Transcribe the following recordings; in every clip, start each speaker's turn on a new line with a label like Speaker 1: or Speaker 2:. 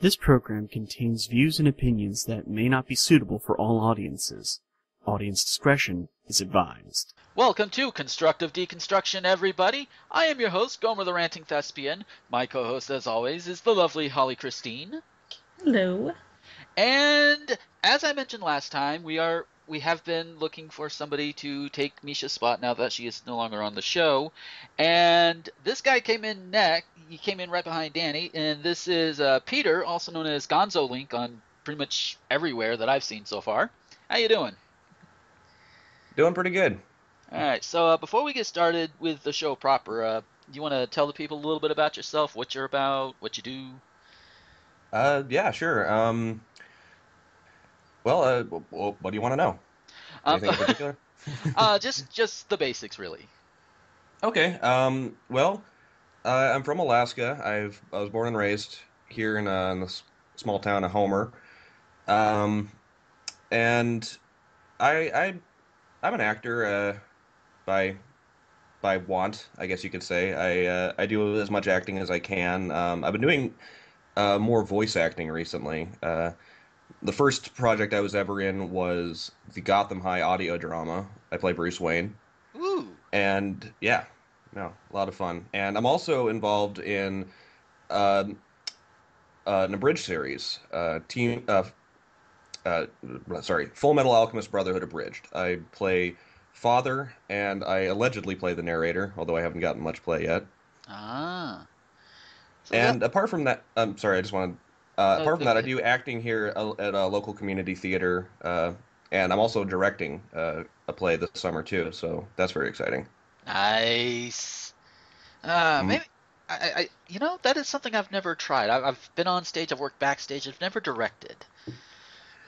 Speaker 1: This program contains views and opinions that may not be suitable for all audiences. Audience discretion is advised.
Speaker 2: Welcome to Constructive Deconstruction, everybody. I am your host, Gomer the Ranting Thespian. My co host, as always, is the lovely Holly Christine.
Speaker 3: Hello.
Speaker 2: And as I mentioned last time, we are we have been looking for somebody to take Misha's spot now that she is no longer on the show. And this guy came in next. He came in right behind Danny, and this is uh, Peter, also known as Gonzo Link on pretty much everywhere that I've seen so far. How you doing?
Speaker 4: Doing pretty good.
Speaker 2: All right. So uh, before we get started with the show proper, uh, you want to tell the people a little bit about yourself, what you're about, what you do?
Speaker 4: Uh, yeah, sure. Um, well, uh, w- what do you want to know?
Speaker 2: Um,
Speaker 4: Anything in particular?
Speaker 2: uh, just just the basics, really.
Speaker 4: Okay. Um, well, uh, I'm from Alaska. I've I was born and raised here in, uh, in this small town of Homer, um, and I I I'm an actor uh, by by want, I guess you could say. I uh, I do as much acting as I can. Um, I've been doing uh, more voice acting recently. Uh, the first project I was ever in was the Gotham High audio drama. I play Bruce Wayne
Speaker 2: Ooh.
Speaker 4: and yeah, no, a lot of fun. And I'm also involved in uh, uh, an abridged series, uh, team, uh, uh, sorry, Full Metal Alchemist Brotherhood abridged. I play father, and I allegedly play the narrator, although I haven't gotten much play yet.
Speaker 2: Ah. So
Speaker 4: And
Speaker 2: that-
Speaker 4: apart from that, I'm sorry, I just wanted. Uh,
Speaker 2: Oh,
Speaker 4: apart from that, I do acting here uh, at a local community theater, uh, and I'm also directing uh, a play this summer too. So that's very exciting.
Speaker 2: nice. Uh,
Speaker 4: Mhm.
Speaker 2: maybe I, I, you know, that is something I've never tried. I, I've been on stage, I've worked backstage, I've never directed.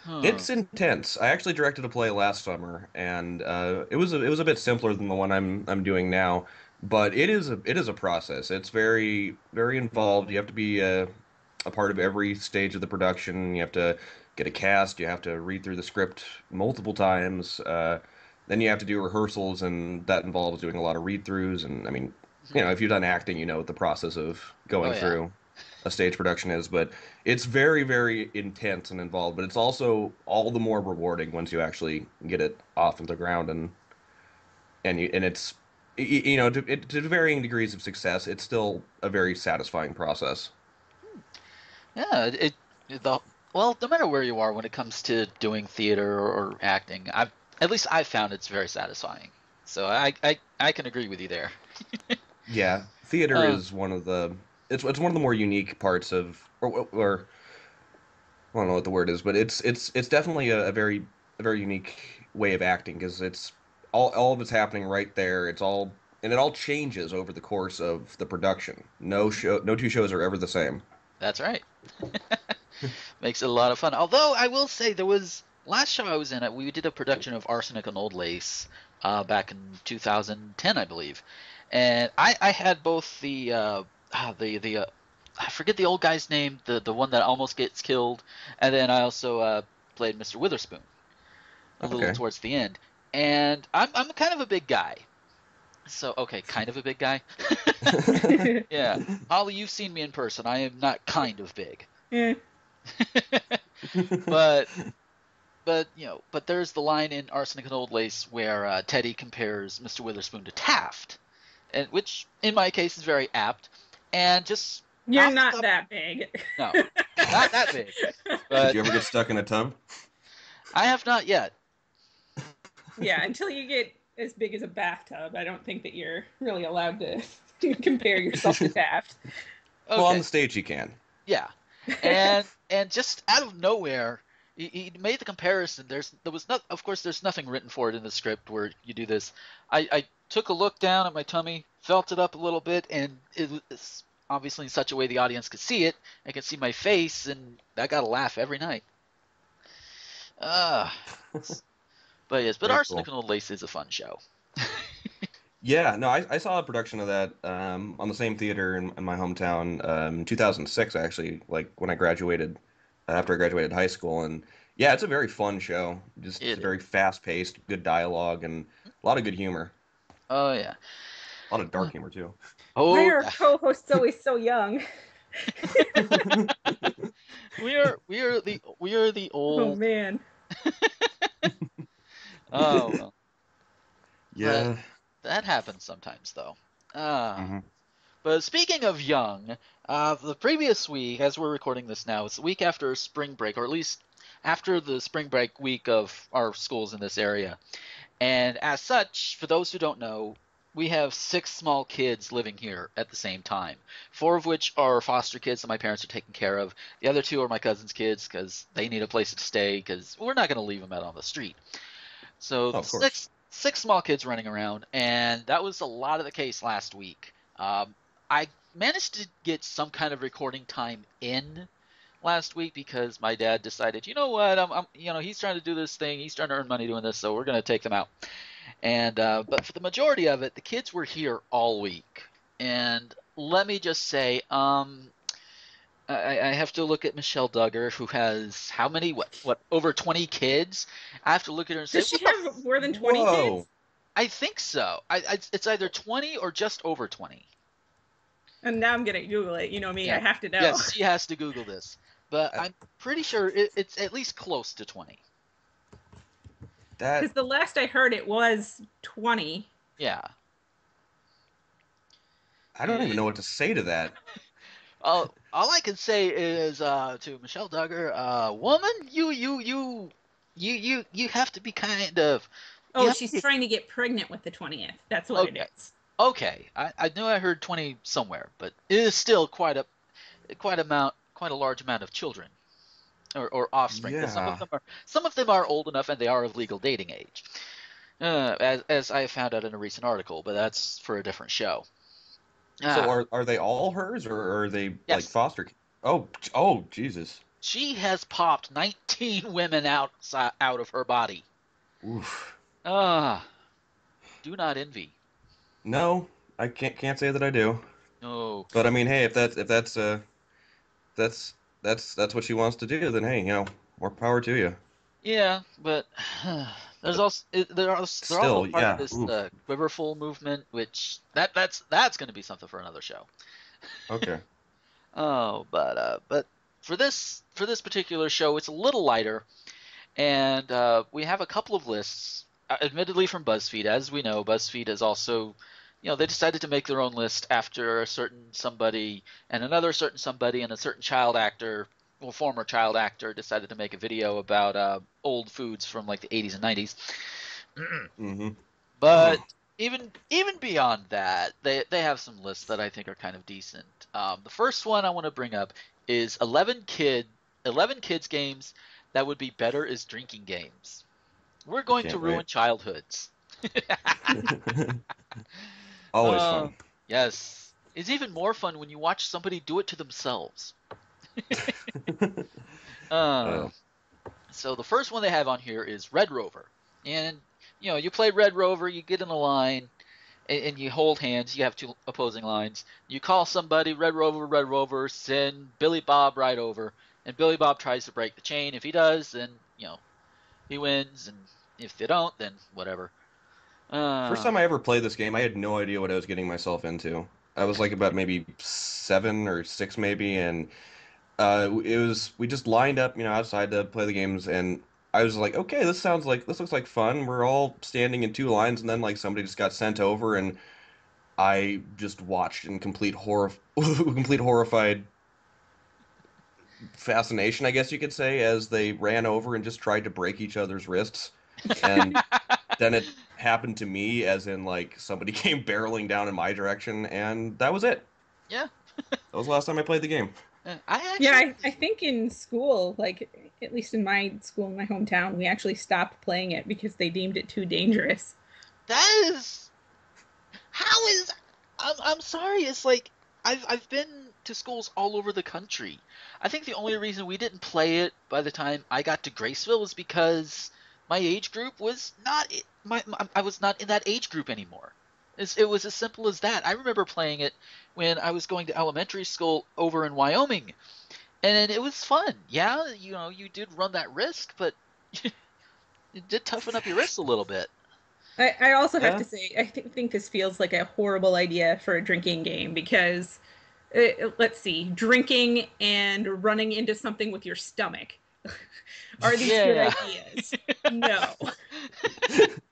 Speaker 2: Huh.
Speaker 4: It's intense. I actually directed a play last summer, and uh, it was a, it was a bit simpler than the one I'm I'm doing now. But it is a it is a process. It's very very involved. You have to be a, a part of every stage of the production. You have to get a cast. You have to read through the script multiple times. Uh, then you have to do rehearsals, and that involves doing a lot of read throughs. And I mean, you know, if you've done acting, you know what the process of going
Speaker 2: Oh, yeah.
Speaker 4: through a stage production is. But it's very very intense and involved but it's also all the more rewarding once you actually get it off of the ground and and you and it's you know to, it, to varying degrees of success it's still a very satisfying process
Speaker 2: Yeah, it, it the well, no matter where you are when it comes to doing theater or, or acting, I've at least I've found it's very satisfying. So I I, I can agree with you there.
Speaker 4: yeah theater
Speaker 2: Uh,
Speaker 4: is one of the it's it's one of the more unique parts of or, or I don't know what the word is but it's it's it's definitely a, a very a very unique way of acting because it's all all of it's happening right there it's all and it all changes over the course of the production no show no two shows are ever the same
Speaker 2: That's right. Makes it a lot of fun. Although I will say there was last show I was in it, we did a production of Arsenic and Old Lace uh, back in 2010, I believe, and I, I had both the uh, ah, the the uh, I forget the old guy's name, the the one that almost gets killed, and then I also uh, played Mr. Witherspoon a little towards the end. And I'm I'm kind of a big guy. So okay, kind of a big guy. yeah. Holly, you've seen me in person. I am not kind of big.
Speaker 3: yeah.
Speaker 2: but but you know, but there's the line in Arsenic and Old Lace where uh, Teddy compares Mr. Witherspoon to Taft, and which in my case is very apt. And just
Speaker 3: You're
Speaker 2: Off the
Speaker 3: not that big.
Speaker 2: no, not that big.
Speaker 4: did you ever get stuck in a tub
Speaker 2: I have not yet.
Speaker 3: yeah, until you get as big as a bathtub, I don't think that you're really allowed to, to compare yourself to Taft.
Speaker 4: well on the stage you can
Speaker 2: Yeah, and and just out of nowhere, he, he made the comparison. There's there was not, of course, there's nothing written for it in the script where you do this. I, I took a look down at my tummy, felt it up a little bit, and it was obviously in such a way the audience could see it. I could see my face, and I got a laugh every night. Ah, but yes, but
Speaker 4: Very
Speaker 2: Arsenic
Speaker 4: cool.
Speaker 2: and Old Lace is a fun show.
Speaker 4: Yeah, no, I, I saw a production of that um, on the same theater in, in my hometown um, 2006, actually, like when I graduated, uh, after I graduated high school. And yeah, it's a very fun show. Just
Speaker 2: It-
Speaker 4: very fast paced, good dialogue, and a lot of good humor.
Speaker 2: Oh yeah.
Speaker 4: A lot of dark humor, too.
Speaker 2: Oh,
Speaker 3: Why are co-hosts always so young?
Speaker 2: we are we are the we are the old.
Speaker 3: Oh
Speaker 2: old.
Speaker 3: man.
Speaker 2: Oh, well,
Speaker 4: Yeah.
Speaker 2: that happens sometimes though. Ah.
Speaker 4: Mhm.
Speaker 2: But speaking of young, uh, the previous week, as we're recording this now, it's the week after spring break, or at least after the spring break week of our schools in this area. And as such, for those who don't know, we have six small kids living here at the same time. Four of which are foster kids that my parents are taking care of. The other two are my cousin's kids because they need a place to stay because we're not going to leave them out on the street. So
Speaker 4: Oh,
Speaker 2: six six small kids running around, and that was a lot of the case last week. Um, I managed to get some kind of recording time in last week because my dad decided, you know what, I'm, I'm you know, he's trying to do this thing, he's trying to earn money doing this, so we're going to take them out. And uh, but for the majority of it, the kids were here all week, and let me just say, um, I, I have to look at Michelle Duggar, who has how many? What? What? Over twenty kids? I have to look at her and say,
Speaker 3: Does she
Speaker 2: "What the
Speaker 3: have more than 20
Speaker 4: Whoa.
Speaker 3: kids?
Speaker 2: I think so. I, I, it's either 20 or just over 20.
Speaker 3: And now I'm gonna Google it. You know me,
Speaker 2: Yeah.
Speaker 3: I have to know.
Speaker 2: Yes, she has to Google this. But
Speaker 4: Uh,
Speaker 2: I'm pretty sure it, it's at least close to 20.
Speaker 4: That
Speaker 3: Because the last I heard it was 20.
Speaker 2: Yeah.
Speaker 4: I don't even know what to say to that.
Speaker 2: All, all I can say is uh, to Michelle Duggar, uh, woman, you, you, you, you, you, you have to be kind of
Speaker 3: Oh,
Speaker 2: Yeah.
Speaker 3: she's trying to get pregnant with the 20th. That's what
Speaker 2: Okay.
Speaker 3: it is.
Speaker 2: okay. I, I knew I heard 20 somewhere, but it is still quite a, quite amount, quite a large amount of children, or, or offspring. 'cause Some of them are, some of them are old enough and they are of legal dating age, uh, as as I found out in a recent article. But that's for a different show.
Speaker 4: So
Speaker 2: Ah,
Speaker 4: are are they all hers or are they like foster? Oh, oh, Jesus.
Speaker 2: she has popped 19 women out out of her body.
Speaker 4: Oof.
Speaker 2: Ah, do not envy.
Speaker 4: No, I can't can't say that I do.
Speaker 2: No.
Speaker 4: But I mean, hey, if that's if that's uh, that's that's that's what she wants to do, then hey, you know, more power to you.
Speaker 2: Yeah, but there's also it- there are they're
Speaker 4: Still,
Speaker 2: also part
Speaker 4: yeah,
Speaker 2: of this uh, Quiverful movement, which that that's that's going to be something for another show.
Speaker 4: Okay.
Speaker 2: Oh, but uh, but for this for this particular show, it's a little lighter, and uh, we have a couple of lists, uh, admittedly from BuzzFeed. As we know, BuzzFeed is also, you know, they decided to make their own list after a certain somebody and another certain somebody and a certain child actor, well, former child actor, decided to make a video about uh, old foods from like the 80s and 90s.
Speaker 4: Mm-hmm.
Speaker 2: But even even beyond that, they they have some lists that I think are kind of decent. Um, the first one I want to bring up is 11 kid 11 kids games that would be better as drinking games. We're going to ruin
Speaker 4: wait.
Speaker 2: childhoods.
Speaker 4: Always
Speaker 2: Uh,
Speaker 4: fun.
Speaker 2: Yes. It's even more fun when you watch somebody do it to themselves. Uh,
Speaker 4: Uh,
Speaker 2: so the first one they have on here is Red Rover, and you know you play Red Rover, you get in a line, and, and you hold hands. You have two opposing lines. You call somebody Red Rover, Red Rover, send Billy Bob right over, and Billy Bob tries to break the chain. If he does, then you know he wins, and if they don't, then whatever. Uh,
Speaker 4: First time I ever played this game, I had no idea what I was getting myself into. I was like about maybe seven or six, maybe, and uh, it was we just lined up, you know, outside to play the games, and I was like, okay, this sounds like this looks like fun. We're all standing in two lines, and then like somebody just got sent over, and I just watched in complete horror, complete horrified fascination, I guess you could say, as they ran over and just tried to break each other's wrists, and then it happened to me as in like somebody came barreling down in my direction and that was it
Speaker 2: Yeah.
Speaker 4: that was the last time i played the game
Speaker 2: Uh, I actually,
Speaker 3: Yeah, I, I think in school, like at least in my school in my hometown, we actually stopped playing it because they deemed it too dangerous.
Speaker 2: That is how is I'm I'm sorry. It's like I've I've been to schools all over the country. I think the only reason we didn't play it by the time I got to Graceville was because my age group was not my, my I was not in that age group anymore. It's, it was as simple as that. I remember playing it when I was going to elementary school over in Wyoming, and it was fun. Yeah, you know, you did run that risk, but it did toughen up your wrists a little bit.
Speaker 3: I, I also have to say, I th- think this feels like a horrible idea for a drinking game because Uh, let's see, drinking and running into something with your stomach. Are these good ideas? No.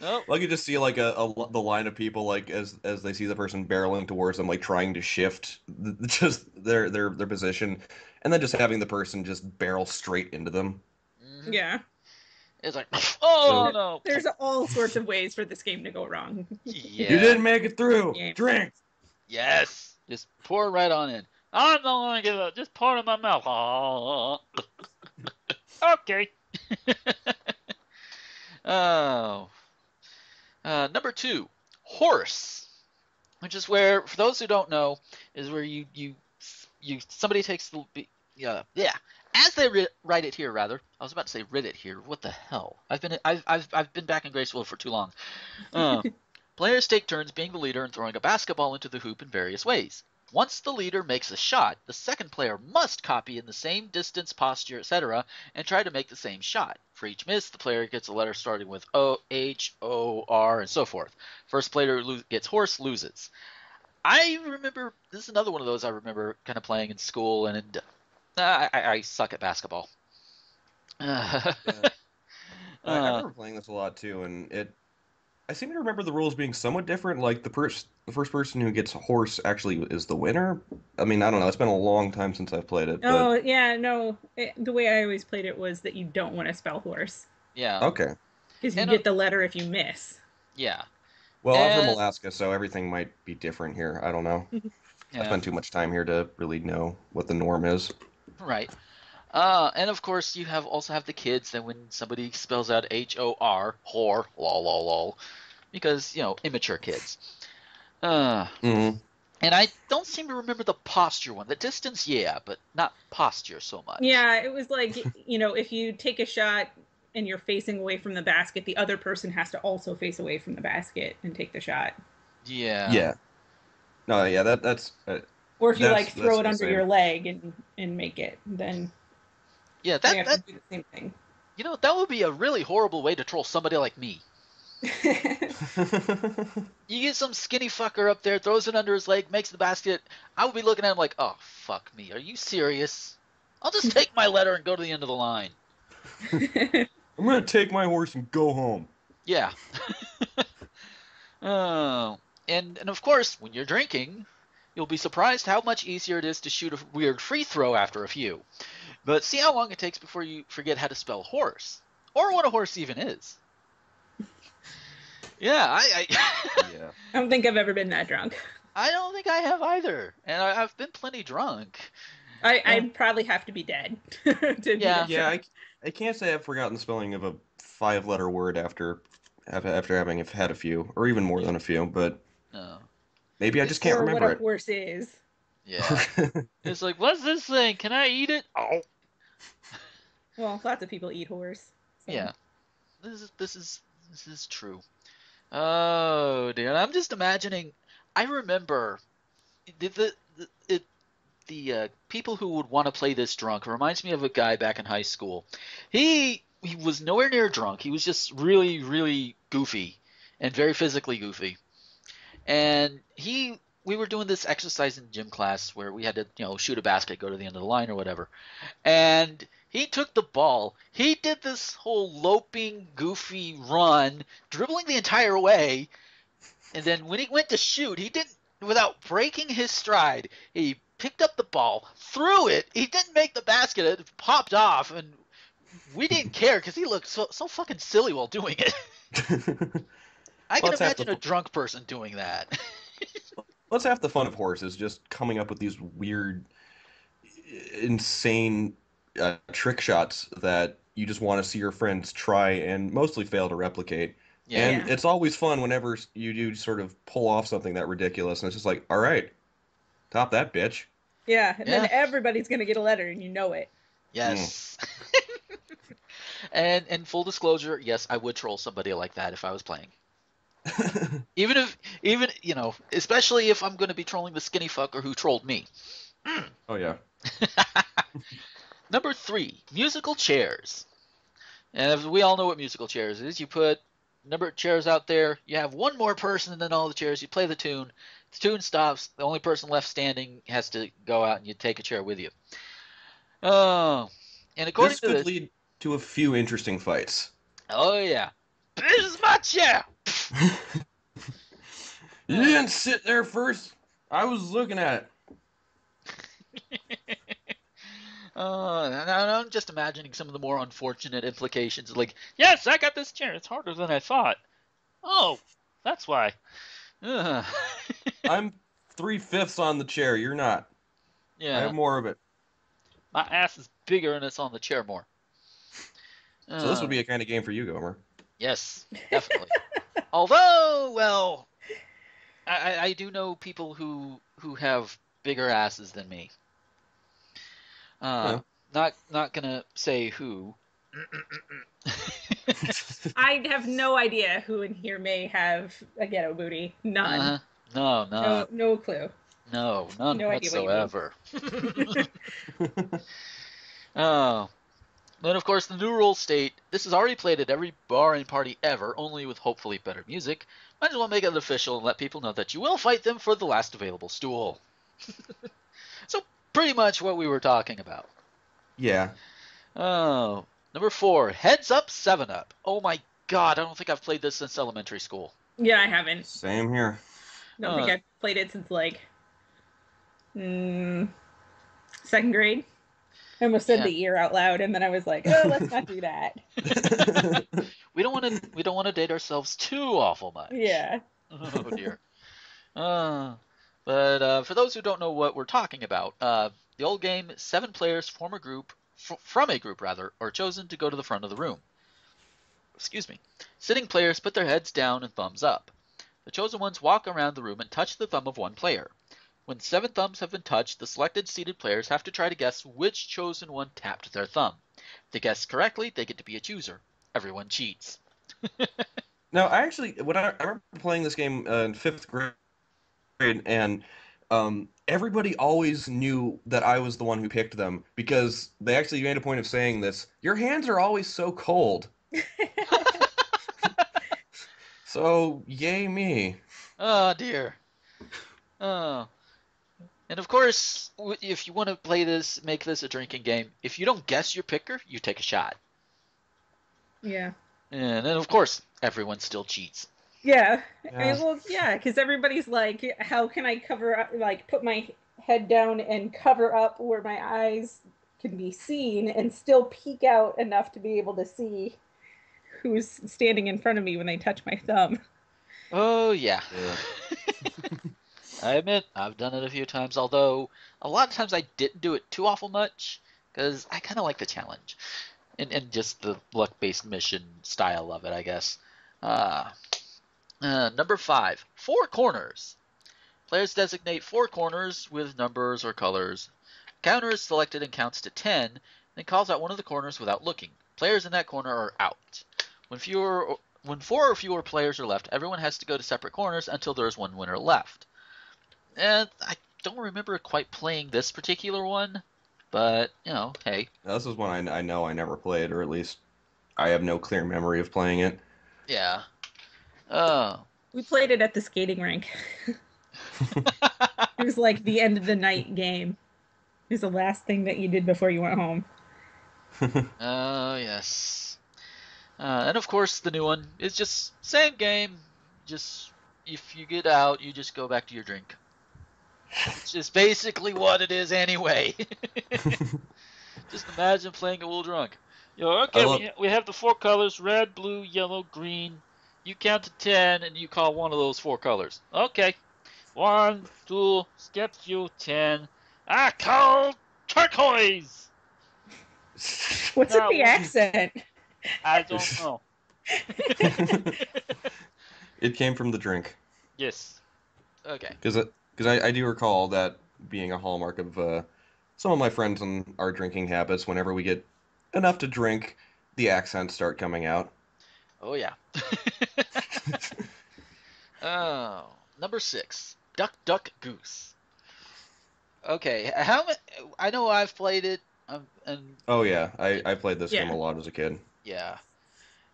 Speaker 2: Nope.
Speaker 4: Like you just see like a, a the line of people like as as they see the person barreling towards them, like trying to shift th- just their their their position, and then just having the person just barrel straight into them.
Speaker 2: Mhm.
Speaker 3: Yeah.
Speaker 2: It's like, oh
Speaker 4: So-
Speaker 2: no.
Speaker 3: There's all sorts of ways for this game to go wrong.
Speaker 2: Yeah.
Speaker 4: You didn't make it through.
Speaker 3: Yeah.
Speaker 4: Drink.
Speaker 2: Yes. Just pour it right on in. I'm not gonna give up. Just pour it in my mouth. okay. oh. Uh, number two, horse, which is where, for those who don't know, is where you you you somebody takes the yeah yeah as they ri- write it here rather. I was about to say writ it here. What the hell? I've been I've I've I've been back in Graceville for too long. Uh, Players take turns being the leader and throwing a basketball into the hoop in various ways. Once the leader makes a shot, the second player must copy in the same distance, posture, etc., and try to make the same shot. For each miss, the player gets a letter starting with O, H, O, R, and so forth. First player who gets horse loses. I remember this is another one of those I remember kind of playing in school, and uh, I, I, I suck at basketball.
Speaker 4: I, I
Speaker 2: Uh,
Speaker 4: remember playing this a lot too, and it. I seem to remember the rules being somewhat different. Like the first, the first person who gets a horse actually is the winner. I mean, I don't know. It's been a long time since I've played it. But...
Speaker 3: Oh yeah, no. It, the way I always played it was that you don't want to spell horse
Speaker 2: yeah,
Speaker 4: Okay.
Speaker 3: because you
Speaker 2: And, uh,
Speaker 3: get the letter if you miss.
Speaker 2: yeah,
Speaker 4: Well, I'm from Alaska, so everything might be different here. I don't know. I
Speaker 2: yeah.
Speaker 4: spent too much time here to really know what the norm is.
Speaker 2: Right. Uh, and of course, you have also have the kids that when somebody spells out H O R, whore, lol, lol, lol, because you know immature kids. Uh,
Speaker 4: hmm
Speaker 2: and I don't seem to remember the posture one. The distance, yeah, but not posture so much.
Speaker 3: Yeah, it was like you know if you take a shot and you're facing away from the basket, the other person has to also face away from the basket and take the shot.
Speaker 2: Yeah.
Speaker 4: Yeah. No, yeah, that that's uh,
Speaker 3: Or if you like throw it under your leg and and make it, then
Speaker 2: Yeah. That
Speaker 3: have
Speaker 2: that
Speaker 3: to do the same thing.
Speaker 2: you know that would be a really horrible way to troll somebody like me. You get some skinny fucker up there, throws it under his leg, makes the basket. I would be looking at him like, oh fuck me, are you serious? I'll just take my letter and go to the end of the line.
Speaker 4: I'm gonna take my horse and go home.
Speaker 2: Yeah. oh, and and of course, when you're drinking, you'll be surprised how much easier it is to shoot a weird free throw after a few. But see how long it takes before you forget how to spell horse, or what a horse even is. Yeah, I I,
Speaker 4: Yeah.
Speaker 3: I don't think I've ever been that drunk.
Speaker 2: I don't think I have either, and I, I've been plenty drunk.
Speaker 3: I, I'd probably have to be dead. to be
Speaker 2: Yeah.
Speaker 3: that
Speaker 4: Yeah. I, I can't say I've forgotten the spelling of a five-letter word after af- after having had a few, or even more than a few. But
Speaker 2: No.
Speaker 4: maybe I just can't
Speaker 3: or
Speaker 4: remember
Speaker 3: what a
Speaker 4: it.
Speaker 3: horse is.
Speaker 2: Yeah. it's like, what's this thing? Can I eat it? Oh.
Speaker 3: Well, lots of people eat horse. so.
Speaker 2: Yeah. This is this is this is true. Oh dear. I'm just imagining I remember the the, the it the uh, people who would want to play this drunk reminds me of a guy back in high school. He he was nowhere near drunk. He was just really really goofy and very physically goofy. And he we were doing this exercise in gym class where we had to, you know, shoot a basket, go to the end of the line or whatever. And he took the ball. He did this whole loping, goofy run, dribbling the entire way. And then when he went to shoot, he didn't, without breaking his stride, he picked up the ball, threw it. He didn't make the basket. It popped off, and we didn't care because he looked so so fucking silly while doing it. I can
Speaker 4: Let's
Speaker 2: imagine a drunk person doing that.
Speaker 4: Let's have the fun of horses, just coming up with these weird, insane uh, trick shots that you just want to see your friends try and mostly fail to replicate.
Speaker 2: yeah.
Speaker 4: And it's always fun whenever you do sort of pull off something that ridiculous, and it's just like, all right, top that bitch.
Speaker 3: Yeah, and then everybody's gonna get a letter, and you know it.
Speaker 2: Yes. and and full disclosure, yes, I would troll somebody like that if I was playing. Even if even you know, especially if I'm going to be trolling the skinny fucker who trolled me. Hmm.
Speaker 4: oh yeah.
Speaker 2: Number three, musical chairs. And if we all know what musical chairs is, you put number of chairs out there. You have one more person than all the chairs. You play the tune. The tune stops. The only person left standing has to go out and you take a chair with you. Oh, and according
Speaker 4: This
Speaker 2: to
Speaker 4: could
Speaker 2: this,
Speaker 4: lead to a few interesting fights.
Speaker 2: oh yeah, this is my chair.
Speaker 4: You didn't sit there first. I was looking at it.
Speaker 2: Uh, I'm just imagining some of the more unfortunate implications. Like, yes, I got this chair. It's harder than I thought. Oh, that's why.
Speaker 4: I'm three fifths on the chair. You're not.
Speaker 2: Yeah.
Speaker 4: I have more of it.
Speaker 2: my ass is bigger and it's on the chair more.
Speaker 4: So this
Speaker 2: Uh,
Speaker 4: would be a kind of game for you, Gomer.
Speaker 2: Yes, definitely. Although, well, I, I- I do know people who who have bigger asses than me. Uh,
Speaker 4: Yeah.
Speaker 2: Not not gonna say who.
Speaker 3: I have no idea who in here may have a ghetto booty. None.
Speaker 2: Uh, no, no,
Speaker 3: no, no clue.
Speaker 2: no, none
Speaker 3: No idea what you mean.
Speaker 2: whatsoever. oh. Then, of course, the new rules state this is already played at every bar and party ever, only with hopefully better music. Might as well make it official and let people know that you will fight them for the last available stool. so, pretty much what we were talking about.
Speaker 4: yeah.
Speaker 2: Oh. Number four, Heads Up 7 Up. Oh my god, I don't think I've played this since elementary school.
Speaker 3: Yeah, I haven't.
Speaker 4: Same here.
Speaker 3: I don't think
Speaker 2: Uh.
Speaker 3: I've played it since like mm, second grade. I almost said
Speaker 2: Yeah.
Speaker 3: the year out loud, and then I was like, "Oh, let's not do that."
Speaker 2: We don't want to. We don't want to date ourselves too awful much.
Speaker 3: Yeah.
Speaker 2: Oh dear. Uh, but uh, for those who don't know what we're talking about, uh, the old game, seven players form a group, f- from a group rather, are chosen to go to the front of the room. Excuse me. Sitting players put their heads down and thumbs up. The chosen ones walk around the room and touch the thumb of one player. When seven thumbs have been touched, the selected seated players have to try to guess which chosen one tapped their thumb. If they guess correctly, they get to be a chooser. Everyone cheats.
Speaker 4: now, I actually when I, I remember playing this game uh, in fifth grade, and um, everybody always knew that I was the one who picked them because they actually made a point of saying this. Your hands are always so cold. So yay me.
Speaker 2: Oh dear. Oh. And of course, if you want to play this, make this a drinking game. If you don't guess your picker, you take a shot.
Speaker 3: Yeah.
Speaker 2: And then, of course, everyone still cheats.
Speaker 3: Yeah.
Speaker 4: Yeah.
Speaker 3: I- well, yeah, because everybody's like, "How can I cover up? Like, put my head down and cover up where my eyes can be seen, and still peek out enough to be able to see who's standing in front of me when they touch my thumb."
Speaker 2: Oh yeah.
Speaker 4: Yeah.
Speaker 2: I admit I've done it a few times. Although a lot of times I didn't do it too awful much because I kind of like the challenge and and just the luck-based mission style of it, I guess. Uh, uh, number five, four corners. Players designate four corners with numbers or colors. Counter is selected and counts to ten, then calls out one of the corners without looking. Players in that corner are out. When fewer when four or fewer players are left, everyone has to go to separate corners until there is one winner left. And I don't remember quite playing this particular one, but you know, hey,
Speaker 4: this is one I, I know I never played, or at least I have no clear memory of playing it.
Speaker 2: yeah. Oh.
Speaker 3: We played it at the skating rink. It was like the end of the night game. It was the last thing that you did before you went home.
Speaker 2: Oh yes. Uh, and of course, the new one is just same game. Just if you get out, you just go back to your drink. It's just basically what it is anyway. just imagine playing it while drunk. Yo, okay,
Speaker 4: love-
Speaker 2: we, ha- we have the four colors: red, blue, yellow, green. You count to ten, and you call one of those four colors. Okay, one, two, skip you ten. I call turquoise.
Speaker 3: What's
Speaker 2: No,
Speaker 3: with the
Speaker 2: well-
Speaker 3: accent?
Speaker 2: I don't know.
Speaker 4: it came from the drink.
Speaker 2: Yes. Okay.
Speaker 4: Because because I, I do recall that being a hallmark of uh, some of my friends and our drinking habits. Whenever we get enough to drink, the accents start coming out.
Speaker 2: Oh yeah. oh, number six, Duck Duck Goose. Okay, how ma- I know I've played it, um, and
Speaker 4: Oh yeah, I, I played this game a lot as a kid.
Speaker 2: yeah.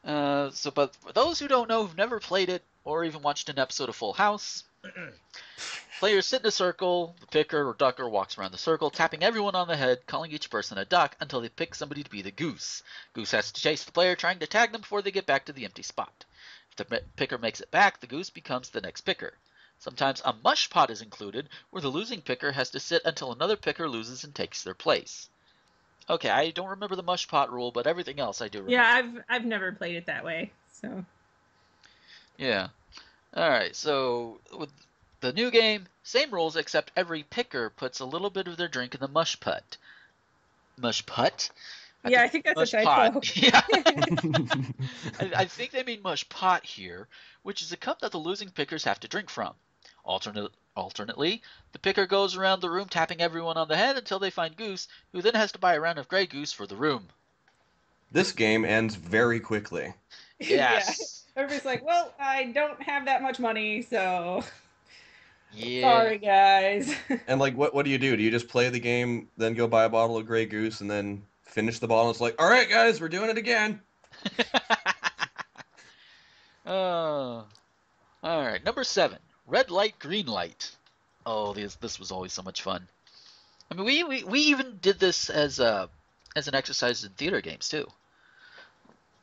Speaker 2: Uh, so, but for those who don't know, who've never played it or even watched an episode of Full House, players sit in a circle. The picker or ducker walks around the circle, tapping everyone on the head, calling each person a duck until they pick somebody to be the goose. Goose has to chase the player, trying to tag them before they get back to the empty spot. If the picker makes it back, the goose becomes the next picker. Sometimes a mush pot is included, where the losing picker has to sit until another picker loses and takes their place. Okay, I don't remember the mush pot rule, but everything else I do remember.
Speaker 3: Yeah, I've I've never played it that way. So
Speaker 2: Yeah. All right. So with the new game, same rules except every picker puts a little bit of their drink in the mush putt. Mush putt?
Speaker 3: yeah, I think that's
Speaker 2: mush
Speaker 3: a typo.
Speaker 2: pot. Yeah. I, I think they mean mush pot here, which is a cup that the losing pickers have to drink from. Alternate, alternately, the picker goes around the room tapping everyone on the head until they find Goose, who then has to buy a round of Grey Goose for the room.
Speaker 4: This game ends very quickly.
Speaker 2: Yes.
Speaker 3: yeah. Everybody's like, well, I don't have that much money, so
Speaker 2: Yeah.
Speaker 3: sorry, guys.
Speaker 4: And like, what what do you do? Do you just play the game, then go buy a bottle of Grey Goose, and then finish the bottle? And it's like, all right, guys, we're doing it again.
Speaker 2: oh. All right, number seven, red light, green light. Oh, this this was always so much fun. I mean, we we, we even did this as a as an exercise in theater games too.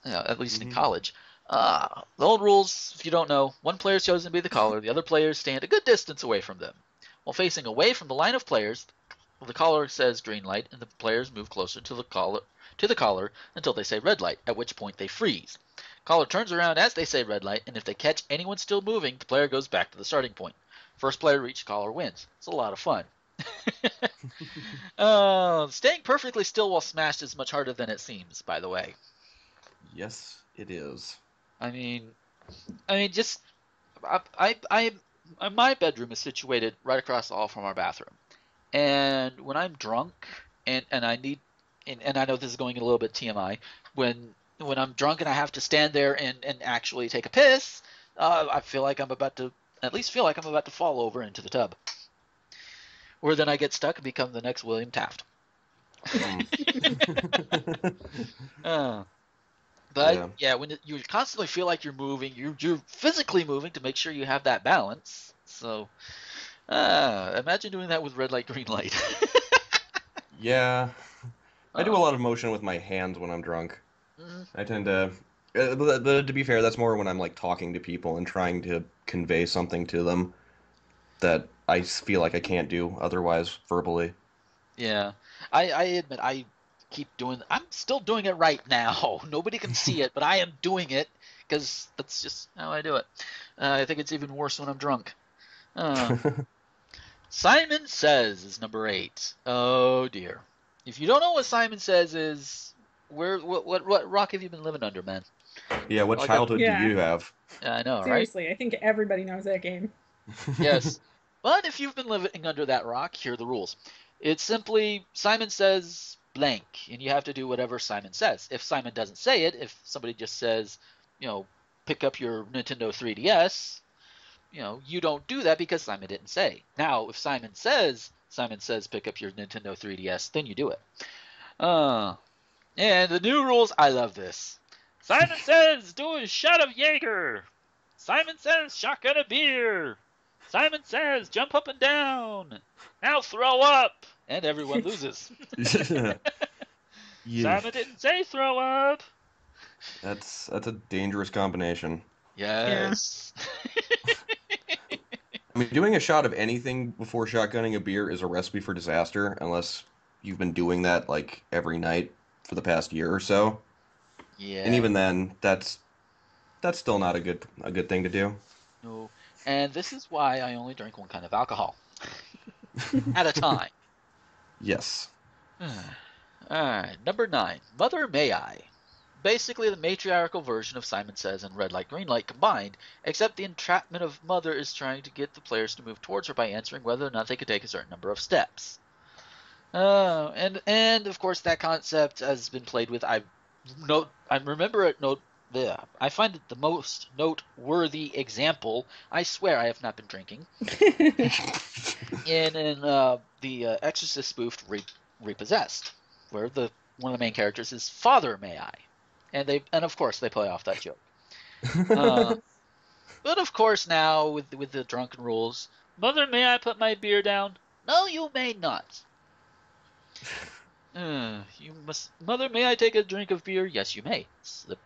Speaker 2: Yeah, at least in
Speaker 4: Mhm.
Speaker 2: college. Uh, the old rules, if you don't know, one player is chosen to be the caller, the other players stand a good distance away from them. While facing away from the line of players, the caller says green light, and the players move closer to the caller to the caller until they say red light, at which point they freeze. Caller turns around as they say red light, and if they catch anyone still moving, the player goes back to the starting point. First player to reach caller wins. It's a lot of fun. uh, staying perfectly still while smashed is much harder than it seems, by the way.
Speaker 4: Yes, it is.
Speaker 2: I mean, I mean, just I, I, I, my bedroom is situated right across the hall from our bathroom, and when I'm drunk and and I need, and, and I know this is going a little bit TMI, when when I'm drunk and I have to stand there and and actually take a piss, uh, I feel like I'm about to at least feel like I'm about to fall over into the tub, or then I get stuck and become the next William Taft.
Speaker 4: Mm.
Speaker 2: But
Speaker 4: Yeah.
Speaker 2: yeah. when you constantly feel like you're moving, you're you're physically moving to make sure you have that balance. So, uh, imagine doing that with red light, green light.
Speaker 4: yeah, I do a lot of motion with my hands when I'm drunk.
Speaker 2: mhm.
Speaker 4: I tend to. Uh, but, but to be fair, that's more when I'm like talking to people and trying to convey something to them that I feel like I can't do otherwise verbally.
Speaker 2: Yeah, I I admit I keep doing. I'm still doing it right now. Nobody can see it, but I am doing it because that's just how I do it. Uh, I think it's even worse when I'm drunk. Uh, Simon Says is number eight. Oh dear. If you don't know what Simon Says is, where what what, what rock have you been living under, man?
Speaker 4: yeah, what
Speaker 2: I got-
Speaker 4: childhood
Speaker 3: Yeah.
Speaker 4: do you have?
Speaker 2: Yeah, I know, right?
Speaker 3: Seriously, I think everybody knows that game.
Speaker 2: Yes. But if you've been living under that rock, here are the rules. It's simply Simon says blank, and you have to do whatever Simon says. If Simon doesn't say it, if somebody just says, you know, pick up your Nintendo 3DS, you know, you don't do that because Simon didn't say. Now, if Simon says, Simon says pick up your Nintendo 3DS, then you do it. Uh, and the new rules, I love this. Simon says do a shot of Jaeger. Simon says shotgun a beer. Simon says jump up and down. Now throw up. And everyone loses.
Speaker 4: Yeah.
Speaker 2: Simon didn't say throw up.
Speaker 4: That's that's a dangerous combination.
Speaker 2: Yes.
Speaker 4: I mean, doing a shot of anything before shotgunning a beer is a recipe for disaster unless you've been doing that like every night for the past year or so.
Speaker 2: yeah.
Speaker 4: And even then, that's that's still not a good a good thing to do.
Speaker 2: No. And this is why I only drink one kind of alcohol at a time.
Speaker 4: Yes.
Speaker 2: Alright, number nine. Mother May I. Basically the matriarchal version of Simon Says and Red Light Green Light combined, except the entrapment of Mother is trying to get the players to move towards her by answering whether or not they could take a certain number of steps. Uh, and and of course that concept has been played with. I note I remember it note the I find it the most noteworthy example. I swear I have not been drinking. in in uh, the uh, Exorcist spoofed Re- Repossessed, where the one of the main characters is Father May I, and they and of course they play off that joke. Uh, but of course now with with the drunken rules, mother, may I put my beer down? No, you may not. Uh, you must, mother, may I take a drink of beer? Yes, you may. Slip.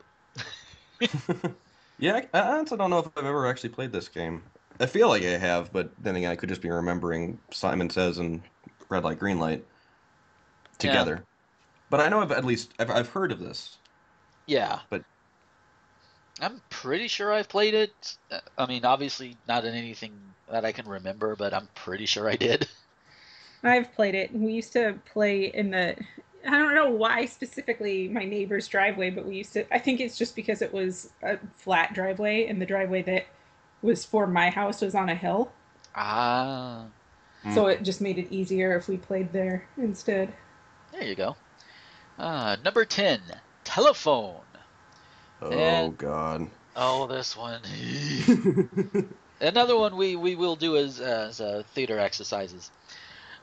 Speaker 4: yeah, I, I honestly don't know if I've ever actually played this game. I feel like I have, but then again, I could just be remembering Simon Says and Red Light, Green Light together. But I know I've at least I've, I've heard of this.
Speaker 2: Yeah.
Speaker 4: But-
Speaker 2: I'm pretty sure I've played it. Uh, I mean, obviously not in anything that I can remember, but I'm pretty sure I did.
Speaker 3: I've played it. We used to play in the. I don't know why specifically my neighbor's driveway, but we used to. I think it's just because it was a flat driveway, and the driveway that was for my house was on a hill,
Speaker 2: Ah,
Speaker 3: so it just made it easier if we played there instead.
Speaker 2: there you go. Uh, number 10, telephone.
Speaker 4: Oh
Speaker 2: And-
Speaker 4: God.
Speaker 2: Oh, this one. Another one we, we will do as, as uh, theater exercises.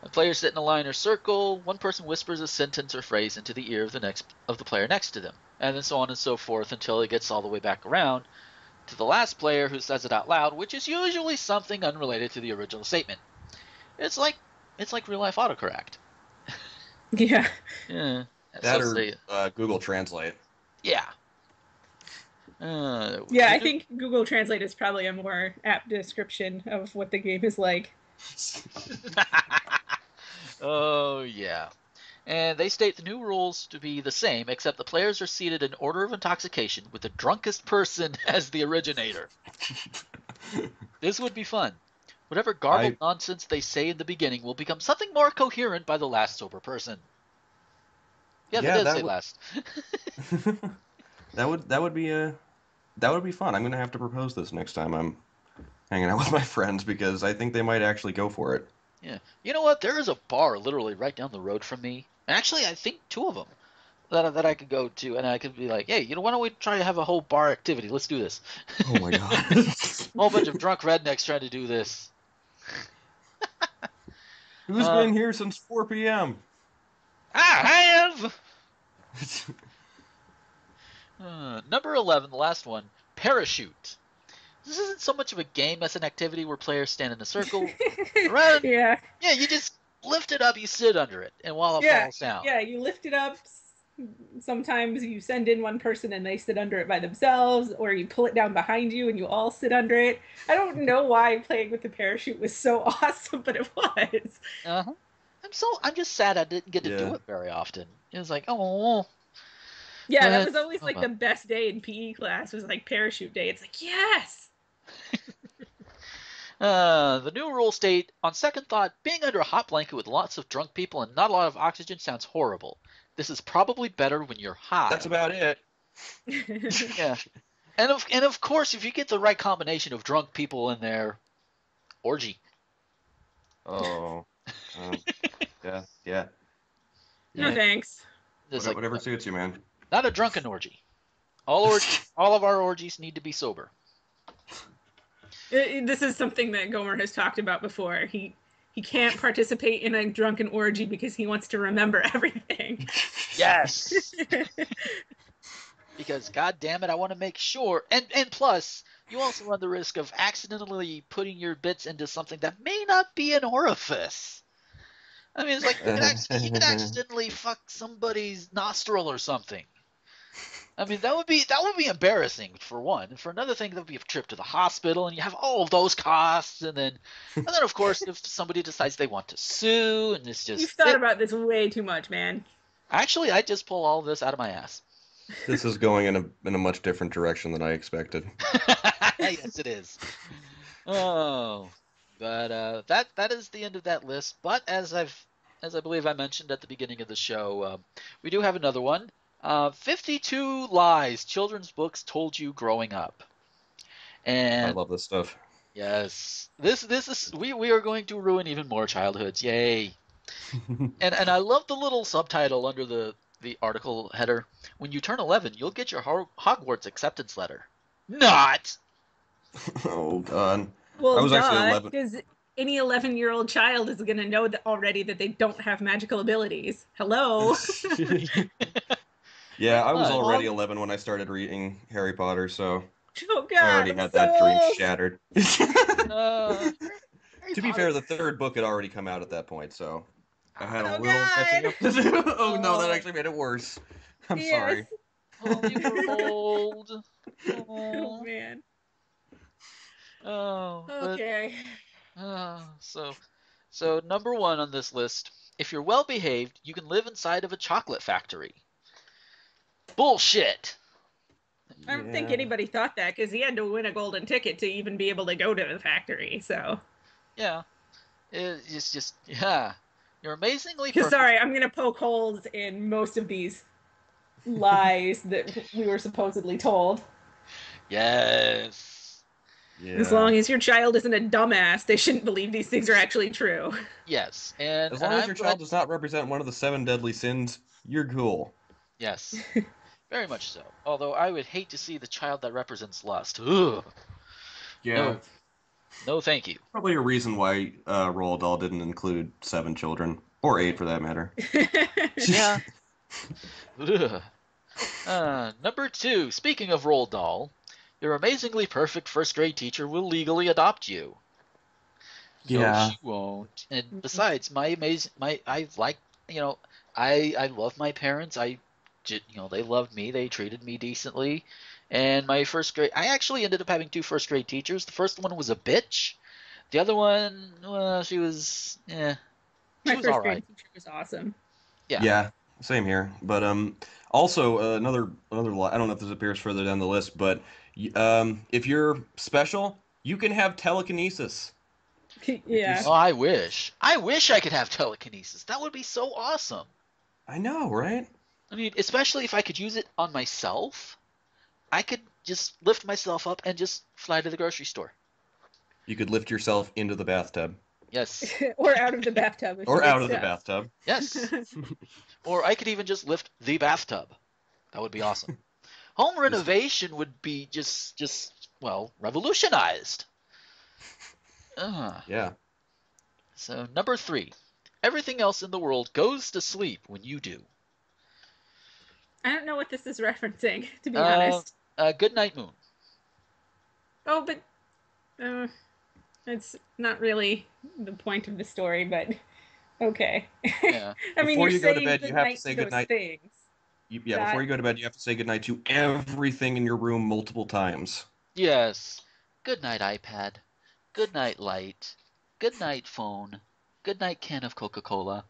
Speaker 2: A player sit in a line or circle. One person whispers a sentence or phrase into the ear of the next of the player next to them, and then so on and so forth until it gets all the way back around to the last player who says it out loud, which is usually something unrelated to the original statement. It's like it's like real life autocorrect.
Speaker 3: Yeah.
Speaker 2: Yeah.
Speaker 4: that
Speaker 2: So
Speaker 4: or
Speaker 2: say-
Speaker 4: uh, Google Translate.
Speaker 2: yeah. Uh,
Speaker 3: Yeah, I
Speaker 2: you-
Speaker 3: think Google Translate is probably a more apt description of what the game is like.
Speaker 2: oh yeah. And they state the new rules to be the same, except the players are seated in order of intoxication with the drunkest person as the originator. this would be fun. Whatever garbled nonsense they say in the beginning will become something more coherent by the last sober person. Yeah,
Speaker 4: Yeah,
Speaker 2: they did
Speaker 4: that
Speaker 2: say
Speaker 4: would-
Speaker 2: last.
Speaker 4: that would that would be a that would be fun. I'm gonna have to propose this next time I'm hanging out with my friends because I think they might actually go for it.
Speaker 2: Yeah. You know what? There is a bar literally right down the road from me. Actually, I think two of them that that I could go to, and I could be like, hey, you know, why don't we try to have a whole bar activity? Let's do this.
Speaker 4: Oh my god.
Speaker 2: A whole bunch of drunk rednecks trying to do this.
Speaker 4: Who's
Speaker 2: Uh,
Speaker 4: been here since 4 p.m.?
Speaker 2: I have. Uh, number eleven, the last one, parachute. This isn't so much of a game as an activity where players stand in a circle. Run.
Speaker 3: yeah.
Speaker 2: Yeah, you just lift it up, you sit under it, and while it
Speaker 3: Yeah,
Speaker 2: falls down.
Speaker 3: Yeah, you lift it up. Sometimes you send in one person and they sit under it by themselves, or you pull it down behind you and you all sit under it. I don't know why playing with the parachute was so awesome, but it was.
Speaker 2: Uh-huh. I'm so I'm just sad I didn't get to do it very often. It was like, oh,
Speaker 3: Yeah,
Speaker 2: Uh,
Speaker 3: that was always
Speaker 2: oh,
Speaker 3: like
Speaker 2: well.
Speaker 3: the best day in PE class was like parachute day. It's like, yes.
Speaker 2: uh, the new rule state on second thought, being under a hot blanket with lots of drunk people and not a lot of oxygen sounds horrible. This is probably better when you're high.
Speaker 4: That's about it.
Speaker 2: yeah. And of and of course, if you get the right combination of drunk people in there, orgy.
Speaker 4: Oh. Um, yeah, yeah.
Speaker 3: no
Speaker 2: Yeah.
Speaker 3: thanks.
Speaker 2: There's
Speaker 4: Whatever,
Speaker 2: like
Speaker 4: whatever suits you, man.
Speaker 2: not a drunken orgy. All org- all of our orgies need to be sober.
Speaker 3: Uh, This is something that Gomer has talked about before. He he can't participate in a drunken orgy because he wants to remember everything.
Speaker 2: Yes. because god damn it i want to make sure and and plus you also run the risk of accidentally putting your bits into something that may not be an orifice i mean it's like you could, acc- you could accidentally fuck somebody's nostril or something i mean that would be that would be embarrassing for one for another thing that would be a trip to the hospital and you have all of those costs and then and then of course if somebody decides they want to sue and it's just
Speaker 3: You've thought
Speaker 2: it-
Speaker 3: about this way too much, man.
Speaker 2: actually i just pull all this out of my ass
Speaker 4: This is going in a in a much different direction than I expected.
Speaker 2: yes, it is. Oh, but uh, that that is the end of that list. But as I've as I believe I mentioned at the beginning of the show, uh, we do have another one. Uh, Fifty-two lies children's books told you growing up. And I
Speaker 4: love this stuff.
Speaker 2: yes, this this is we we are going to ruin even more childhoods. Yay! And and I love the little subtitle under the the article header. When you turn 11, you'll get your Hogwarts acceptance letter. Not.
Speaker 4: oh god.
Speaker 3: Well,
Speaker 4: I was actually 11.
Speaker 3: because any 11 year old child is going to know that already that they don't have magical abilities. Hello.
Speaker 4: Yeah, I was
Speaker 2: Fun.
Speaker 4: already 11 when I started reading Harry Potter, so
Speaker 3: Oh god.
Speaker 4: I already had
Speaker 3: so
Speaker 4: that dream shattered.
Speaker 2: Uh,
Speaker 4: to be fair, the third book had already come out at that point, so I had a
Speaker 3: Oh,
Speaker 4: little catching up to do. oh no, that
Speaker 2: Oh.
Speaker 4: actually made it worse. I'm
Speaker 3: Yes.
Speaker 4: sorry.
Speaker 2: oh, you were old.
Speaker 3: Oh
Speaker 2: Oh,
Speaker 3: man.
Speaker 2: oh, but-
Speaker 3: Okay.
Speaker 2: Uh, so, so number one on this list: if you're well behaved, you can live inside of a chocolate factory. Bullshit.
Speaker 3: I don't think anybody thought that because he had to win a golden ticket to even be able to go to the factory. So,
Speaker 2: Yeah, it's just yeah. You're amazingly
Speaker 3: Because,
Speaker 2: perfect.
Speaker 3: sorry, I'm gonna poke holes in most of these lies that we were supposedly told.
Speaker 2: Yes,
Speaker 4: Yeah.
Speaker 3: As long as your child isn't a dumbass, they shouldn't believe these things are actually true.
Speaker 2: yes, and
Speaker 4: As long
Speaker 2: and
Speaker 4: as
Speaker 2: I'm
Speaker 4: your
Speaker 2: glad-
Speaker 4: child does not represent one of the seven deadly sins, you're cool.
Speaker 2: Yes, very much so. Although I would hate to see the child that represents lust. Ugh. No. No, thank you.
Speaker 4: Probably a reason why uh, Roald Dahl didn't include seven children, or eight for that matter.
Speaker 2: Yeah. Ugh. Uh, number two. Speaking of Roald Dahl, your amazingly perfect first grade teacher will legally adopt you. No,
Speaker 4: Yeah.
Speaker 2: she won't. And besides, my amazing, my I like, you know, I I love my parents. I, j- you know, they loved me. They treated me decently. And my first grade, I actually ended up having two first grade teachers. The first one was a bitch. The other one, well, she was, she
Speaker 3: My
Speaker 2: was
Speaker 3: first
Speaker 2: all
Speaker 3: grade
Speaker 2: right.
Speaker 3: teacher was awesome.
Speaker 2: Yeah.
Speaker 4: yeah same here. But um, also uh, another another. li- I don't know if this appears further down the list, but um, if you're special, you can have telekinesis.
Speaker 3: yeah.
Speaker 2: Oh, I wish. I wish I could have telekinesis. That would be so awesome.
Speaker 4: I know, right?
Speaker 2: I mean, especially if I could use it on myself. I could just lift myself up and just fly to the grocery store.
Speaker 4: You could lift yourself into the bathtub
Speaker 2: Yes.
Speaker 3: or out of the bathtub.
Speaker 4: or out
Speaker 3: get
Speaker 4: of the bathtub.
Speaker 2: Yes. or I could even just lift the bathtub. That would be awesome. Home renovation would be just just well, revolutionized. Uh,
Speaker 4: Yeah.
Speaker 2: so number 3. Everything else in the world goes to sleep when you do.
Speaker 3: I don't know what this is referencing, to be
Speaker 2: Uh,
Speaker 3: honest.
Speaker 2: Uh, good night moon.
Speaker 3: Oh, but uh, it's not really the point of the story. But okay.
Speaker 2: Yeah.
Speaker 3: I mean,
Speaker 4: Before
Speaker 3: you're
Speaker 4: you go to bed, you have to say good night.
Speaker 3: Things.
Speaker 4: You, yeah.
Speaker 3: That-
Speaker 4: Before you go to bed, you have to say good night to everything in your room multiple times.
Speaker 2: Yes. Good night, iPad. Good night, light. Good night, phone. Good night, can of Coca Cola.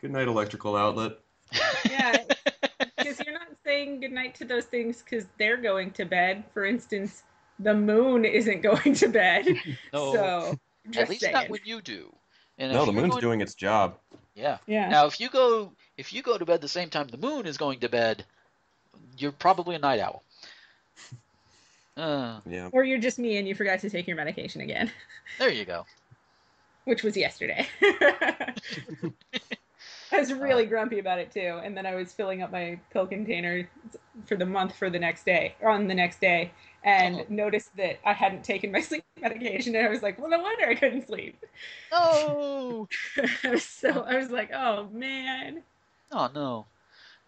Speaker 4: Good night, electrical outlet.
Speaker 3: Yeah, because you're not saying goodnight to those things because they're going to bed. For instance, the moon isn't going to bed.
Speaker 2: No.
Speaker 3: So just
Speaker 2: At least
Speaker 3: saying.
Speaker 2: not when you do. And
Speaker 4: No, the moon's
Speaker 2: going-
Speaker 4: doing its job.
Speaker 2: Yeah.
Speaker 3: yeah.
Speaker 2: Now, if you go if you go to bed the same time the moon is going to bed, you're probably a night owl. Uh,
Speaker 4: Yeah.
Speaker 3: Or you're just me and you forgot to take your medication again,
Speaker 2: there you go.
Speaker 3: which was yesterday. I was really grumpy about it too, and then I was filling up my pill container for the month for the next day, or on the next day, and
Speaker 2: Oh.
Speaker 3: noticed that I hadn't taken my sleep medication, and I was like, "Well, no wonder I couldn't sleep."
Speaker 2: Oh.
Speaker 3: I was so I was like, "Oh man."
Speaker 2: Oh no.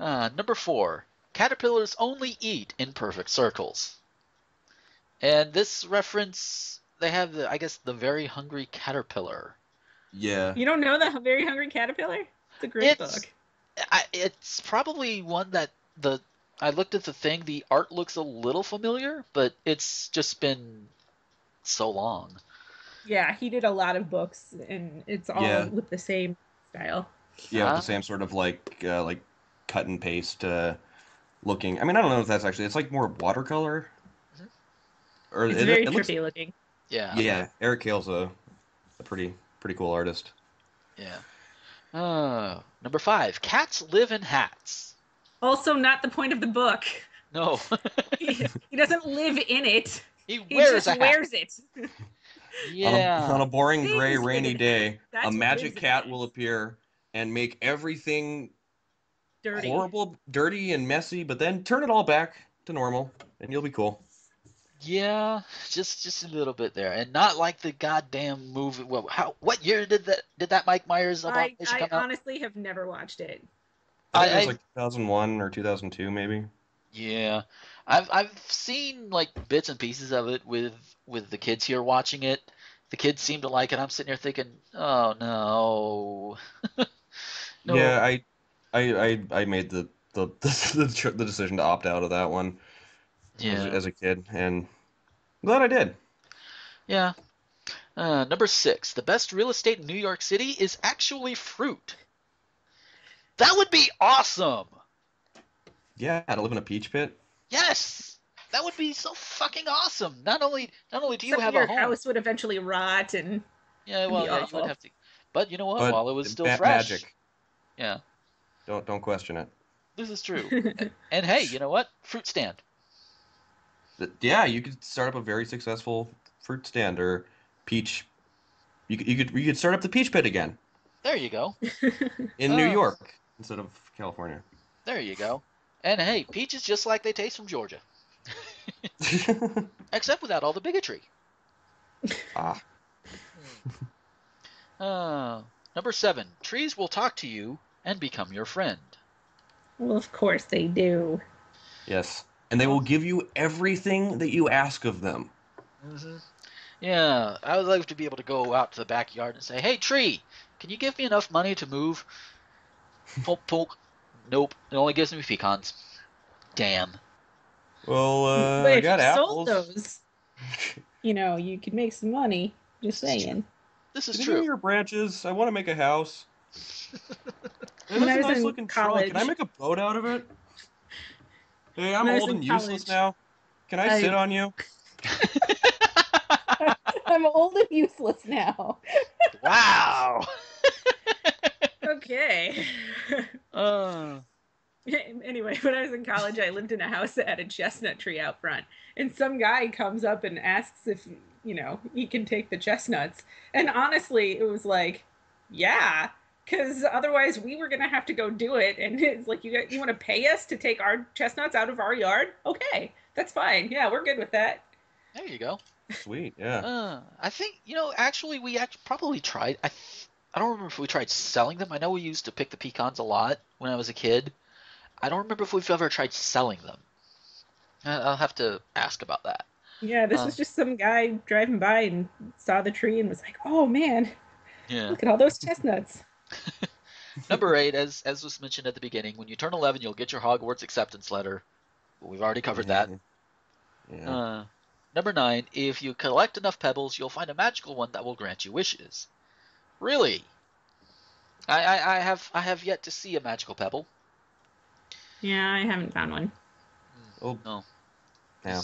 Speaker 2: Uh, number four. Caterpillars only eat in perfect circles. And this reference, they have the, I guess, the very hungry caterpillar.
Speaker 4: Yeah.
Speaker 3: You don't know the Very Hungry Caterpillar? It's a great
Speaker 2: It's-
Speaker 3: book.
Speaker 2: I, it's probably one that the I looked at the thing. The art looks a little familiar, but it's just been so long.
Speaker 3: Yeah, he did a lot of books, and it's all
Speaker 4: Yeah.
Speaker 3: with the same style.
Speaker 4: Yeah, with
Speaker 2: Huh?
Speaker 4: the same sort of like uh, like cut and paste uh, looking. I mean, I don't know if that's actually. It's like more watercolor.
Speaker 2: Mhm.
Speaker 4: Or
Speaker 3: It's
Speaker 4: it,
Speaker 3: very
Speaker 4: it looks.
Speaker 3: trippy looking.
Speaker 2: Yeah.
Speaker 4: Yeah, Eric Carle's a, a pretty pretty cool artist.
Speaker 2: Yeah. Uh, number five. Cats live in hats.
Speaker 3: Also, not the point of the book.
Speaker 2: No.
Speaker 3: He, he doesn't live in it.
Speaker 2: he
Speaker 3: He
Speaker 2: wears
Speaker 3: just
Speaker 2: a hat.
Speaker 3: wears it.
Speaker 2: Yeah.
Speaker 4: On a, on a boring
Speaker 3: Things
Speaker 4: gray rainy day, a magic cat
Speaker 3: it.
Speaker 4: will appear and make everything
Speaker 3: Dirty.
Speaker 4: horrible, dirty, and messy, but then turn it all back to normal, and you'll be cool.
Speaker 2: Yeah, just just a little bit there, and not like the goddamn movie. Well, how what year did that did that Mike Myers
Speaker 3: I, I
Speaker 2: come out?
Speaker 3: honestly have never watched it.
Speaker 4: I think it was like 2001 or 2002, maybe.
Speaker 2: Yeah, I've I've seen like bits and pieces of it with with the kids here watching it. The kids seem to like it. I'm sitting here thinking, oh no. no.
Speaker 4: Yeah, I, I, I, I made the the the, tr- the decision to opt out of that one as,
Speaker 2: Yeah.
Speaker 4: as a kid, and I'm glad I did.
Speaker 2: Yeah. Uh, number six, the best real estate in New York City is actually fruit. That would be awesome.
Speaker 4: Yeah, to live in a peach pit.
Speaker 2: Yes, that would be so fucking awesome. Not only not only do you
Speaker 3: Except
Speaker 2: have
Speaker 3: your
Speaker 2: a home,
Speaker 3: house would eventually rot and
Speaker 2: yeah,
Speaker 3: be
Speaker 2: well, yeah, you would have to. But you know what?
Speaker 4: But
Speaker 2: While it was still
Speaker 4: ma-
Speaker 2: fresh,
Speaker 4: magic.
Speaker 2: yeah,
Speaker 4: Don't don't question it.
Speaker 2: this is true. and hey, you know what? Fruit stand.
Speaker 4: But yeah, you could start up a very successful fruit stand or peach. You could you could you could start up the peach pit again
Speaker 2: There you go.
Speaker 4: in New
Speaker 2: Oh.
Speaker 4: York instead of California.
Speaker 2: There you go. And hey, peaches just like they taste from Georgia, except without all the bigotry.
Speaker 4: ah,
Speaker 2: Uh, number seven, trees will talk to you and become your friend.
Speaker 3: well, of course they do.
Speaker 4: yes, and they will give you everything that you ask of them.
Speaker 2: hmm Yeah, I would love to be able to go out to the backyard and say, "Hey, tree, can you give me enough money to move?" Poke, poke. Nope, it only gives me pecans. Damn.
Speaker 4: Well, uh,
Speaker 3: but
Speaker 4: I
Speaker 3: if
Speaker 4: got
Speaker 3: you
Speaker 4: apples.
Speaker 3: sold those, you know, you could make some money. Just
Speaker 2: This is true.
Speaker 3: saying.
Speaker 2: This is
Speaker 4: Can you give me
Speaker 2: true.
Speaker 4: your branches? I want to make a house. Hey,
Speaker 3: When
Speaker 4: that's
Speaker 3: I
Speaker 4: a
Speaker 3: was
Speaker 4: nice
Speaker 3: in
Speaker 4: looking truck. Can I make a boat out of it? Hey, I'm
Speaker 3: When
Speaker 4: old
Speaker 3: in
Speaker 4: and useless now. Can I,
Speaker 3: I-
Speaker 4: sit on you?
Speaker 3: I'm old and useless now.
Speaker 2: Wow.
Speaker 3: Okay.
Speaker 2: Uh,
Speaker 3: anyway, when I was in college, I lived in a house that had a chestnut tree out front. And some guy comes up and asks if, you know, he can take the chestnuts. And honestly, it was like, yeah, because otherwise we were going to have to go do it. And it's like, you, got- you want to pay us to take our chestnuts out of our yard? Okay, that's fine. Yeah, we're good with that.
Speaker 2: there you go.
Speaker 4: Sweet, yeah.
Speaker 2: Uh, I think you know. Actually, we act- probably tried. I th- I don't remember if we tried selling them. I know we used to pick the pecans a lot when I was a kid. I don't remember if we've ever tried selling them. I- I'll have to ask about that.
Speaker 3: Yeah, this
Speaker 2: Uh.
Speaker 3: was just some guy driving by and saw the tree and was like, oh man,
Speaker 2: Yeah.
Speaker 3: look at all those chestnuts.
Speaker 2: Number eight, as as was mentioned at the beginning, when you turn eleven, you'll get your Hogwarts acceptance letter. We've already covered that.
Speaker 4: Yeah.
Speaker 2: Uh, number nine, if you collect enough pebbles, you'll find a magical one that will grant you wishes. Really? I, I, I have I have yet to see a magical pebble.
Speaker 3: Yeah, I haven't found one.
Speaker 4: Oh,
Speaker 2: No.
Speaker 4: yeah.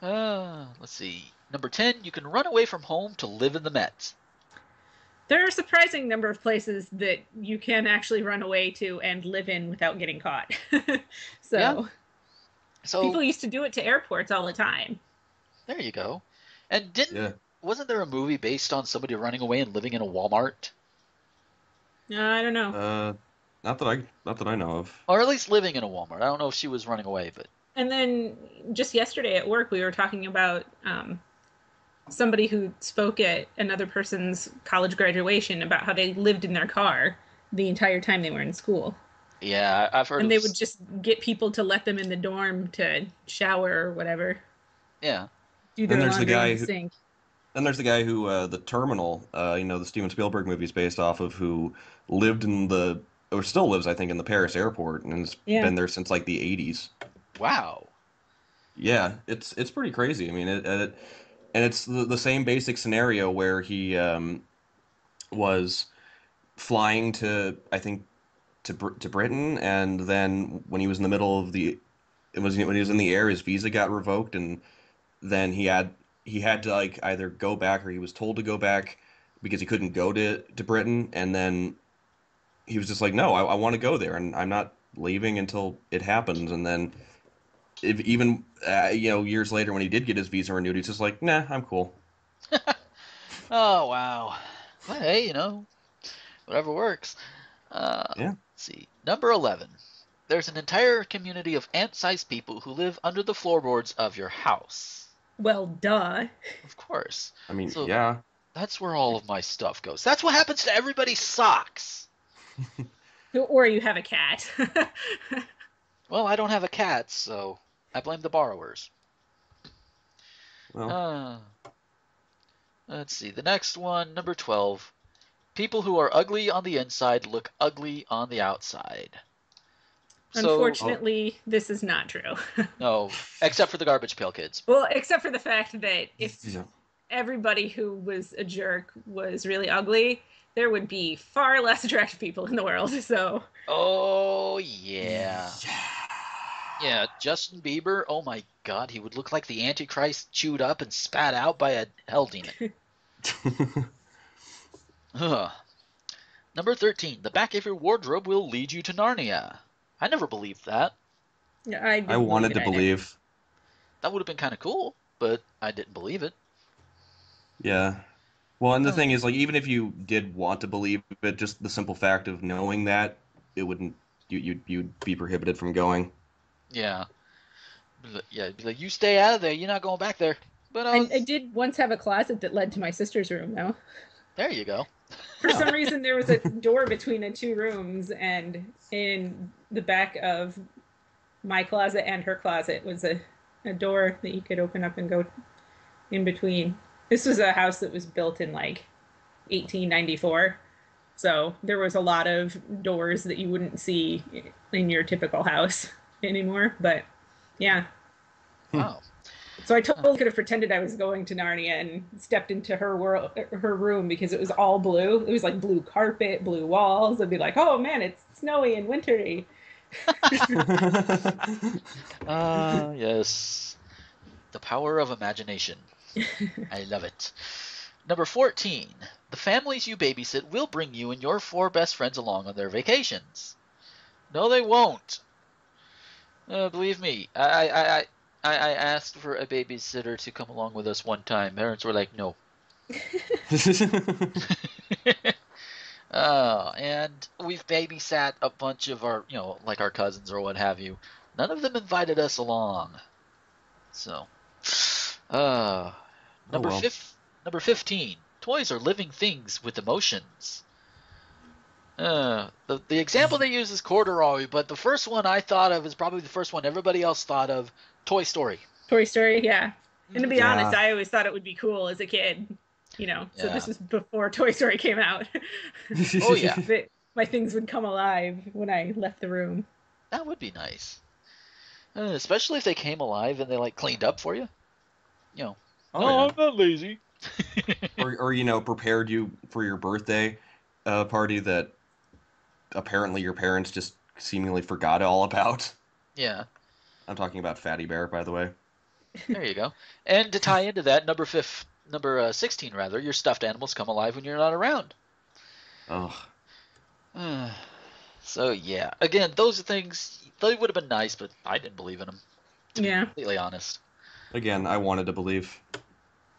Speaker 2: Uh, let's see. Number ten, you can run away from home to live in the Met.
Speaker 3: There are a surprising number of places that you can actually run away to and live in without getting caught. so
Speaker 2: Yeah. So
Speaker 3: people used to do it to airports all the time.
Speaker 2: there you go. And didn't
Speaker 4: Yeah.
Speaker 2: wasn't there a movie based on somebody running away and living in a Walmart,
Speaker 3: Uh, I don't know.
Speaker 4: Uh, not that I, not that I know of.
Speaker 2: or at least living in a Walmart? I don't know if she was running away, but
Speaker 3: And then just yesterday at work, we were talking about um, somebody who spoke at another person's college graduation about how they lived in their car the entire time they were in school.
Speaker 2: yeah, I- I've heard.
Speaker 3: And they
Speaker 2: s-
Speaker 3: would just get people to let them in the dorm to shower or whatever,
Speaker 2: yeah.
Speaker 3: do their
Speaker 4: there's the
Speaker 3: laundry
Speaker 4: guy
Speaker 3: the
Speaker 4: who-
Speaker 3: sink.
Speaker 4: And there's the guy who, uh, the Terminal, uh, you know, the Steven Spielberg movie is based off of, who lived in the, or still lives, I think, in the Paris airport, and has
Speaker 3: Yeah.
Speaker 4: been there since like the 80s.
Speaker 2: Wow.
Speaker 4: Yeah, it's it's pretty crazy. I mean, it, it and it's the, the same basic scenario where he um, was flying to, I think, to to Britain, and then when he was in the middle of the, it was when he was in the air, his visa got revoked, and then he had he had to like either go back or he was told to go back because he couldn't go to to Britain, and then he was just like, no, I, I want to go there, and I'm not leaving until it happens, and then if even uh, you know years later when he did get his visa renewed, he's just like, nah, I'm cool.
Speaker 2: Oh wow. Well, hey, you know, whatever works. Uh,
Speaker 4: Yeah.
Speaker 2: Let's see. Number eleven. There's an entire community of ant-sized people who live under the floorboards of your house.
Speaker 3: Well, duh.
Speaker 2: Of course.
Speaker 4: I mean,
Speaker 2: So-
Speaker 4: yeah,
Speaker 2: That's where all of my stuff goes. That's what happens to everybody's socks.
Speaker 3: Or you have a cat.
Speaker 2: Well, I don't have a cat, so I blame the borrowers.
Speaker 4: Well,
Speaker 2: Uh, let's see. The next one, number 12. People who are ugly on the inside look ugly on the outside. So,
Speaker 3: Unfortunately, this is not true.
Speaker 2: no, except for the Garbage Pail Kids.
Speaker 3: well, except for the fact that if
Speaker 4: yeah.
Speaker 3: everybody who was a jerk was really ugly, there would be far less attractive people in the world. So,
Speaker 2: Oh, yeah. Yeah, Justin Bieber, oh my god, he would look like the Antichrist chewed up and spat out by a hell demon. Ugh. Number 13. The back of your wardrobe will lead you to Narnia. I never believed that.
Speaker 3: I,
Speaker 4: I
Speaker 3: didn't
Speaker 4: wanted to
Speaker 3: either.
Speaker 4: believe.
Speaker 2: That would have been kind of cool, but I didn't believe it.
Speaker 4: Yeah. Well, and the
Speaker 2: Oh.
Speaker 4: thing is, like, even if you did want to believe it, just the simple fact of knowing that, it wouldn't. You you'd you'd be prohibited from going.
Speaker 2: Yeah. Yeah, be like, you stay out of there. You're not going back there. But uh,
Speaker 3: I, I did once have a closet that led to my sister's room, though.
Speaker 2: there you go.
Speaker 3: For some reason, there was a door between the two rooms, and in the back of my closet and her closet was a, a door that you could open up and go in between. This was a house that was built in like 1894. So there was a lot of doors that you wouldn't see in your typical house anymore. But yeah,
Speaker 2: Wow.
Speaker 3: so I totally could have pretended I was going to Narnia and stepped into her world, her room because it was all blue. It was like blue carpet, blue walls. I'd be like, "Oh man, it's snowy and wintry."
Speaker 2: Ah, yes. The power of imagination. I love it. Number 14. The families you babysit will bring you and your four best friends along on their vacations. No, they won't. Uh, believe me, I, I, I, I, asked for a babysitter to come along with us one time. Parents were like, no. uh, and we've babysat a bunch of our, you know, like our cousins or what have you. None of them invited us along. So, uh, number
Speaker 4: well.
Speaker 2: fif- number fifteen. Toys are living things with emotions. Uh, the the example they use is corduroy, but the first one I thought of is probably the first one everybody else thought of. Toy Story.
Speaker 3: Toy Story, yeah. And to be
Speaker 4: Yeah.
Speaker 3: honest, I always thought it would be cool as a kid, you know. So
Speaker 2: Yeah.
Speaker 3: this was before Toy Story came out.
Speaker 2: Oh, yeah.
Speaker 3: that my things would come alive when I left the room.
Speaker 2: That would be nice. Uh, especially if they came alive and they like cleaned up for you. You know.
Speaker 4: Oh,
Speaker 2: "No,
Speaker 4: yeah.
Speaker 2: I'm not lazy.
Speaker 4: or, or you know prepared you for your birthday uh, party that apparently your parents just seemingly forgot all about.
Speaker 2: yeah.
Speaker 4: I'm talking about Fatty Bear, by the way.
Speaker 2: There you go. And to tie into that, number fifth, number uh, sixteen rather, your stuffed animals come alive when you're not around.
Speaker 4: Oh,
Speaker 2: so yeah, again, those are things they would have been nice, but I didn't believe in them. To be
Speaker 3: Yeah.
Speaker 2: completely honest.
Speaker 4: again, I wanted to believe.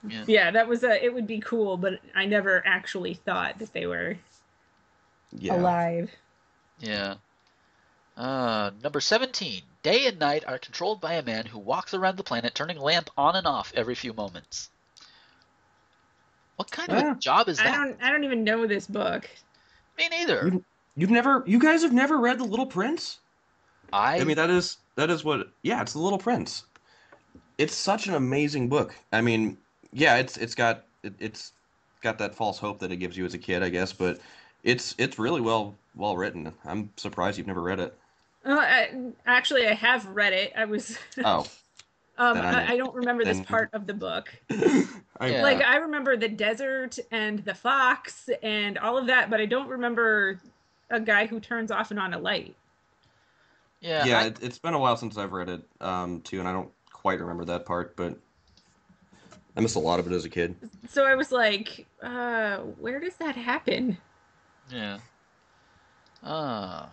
Speaker 2: Yeah.
Speaker 3: Yeah, that was a. It would be cool, but I never actually thought that they were
Speaker 4: Yeah.
Speaker 3: alive.
Speaker 2: Yeah. Uh, number 17. Day and night are controlled by a man who walks around the planet turning lamp on and off every few moments. What kind of a job is that?
Speaker 3: I
Speaker 2: that?
Speaker 3: don't. I don't even know this book.
Speaker 2: Me neither.
Speaker 4: You- You've never, you guys have never read The Little Prince?
Speaker 2: I,
Speaker 4: I mean, that is that is what. Yeah, it's The Little Prince. It's such an amazing book. I mean, yeah, it's it's got it, it's got that false hope that it gives you as a kid, I guess, but it's it's really well well written. I'm surprised you've never read it.
Speaker 3: Uh, I, actually, I have read it. I was.
Speaker 4: Oh,
Speaker 3: Um,
Speaker 4: I'm-
Speaker 3: I, I don't remember this part of the book.
Speaker 4: I,
Speaker 2: Yeah.
Speaker 3: Like I remember the desert and the fox and all of that, but I don't remember a guy who turns off and on a light.
Speaker 2: yeah,
Speaker 4: yeah,
Speaker 2: I-
Speaker 4: it, it's been a while since I've read it um, too, and I don't quite remember that part, but I missed a lot of it as a kid.
Speaker 3: So I was like, uh, where does that happen?
Speaker 2: Yeah. Ah.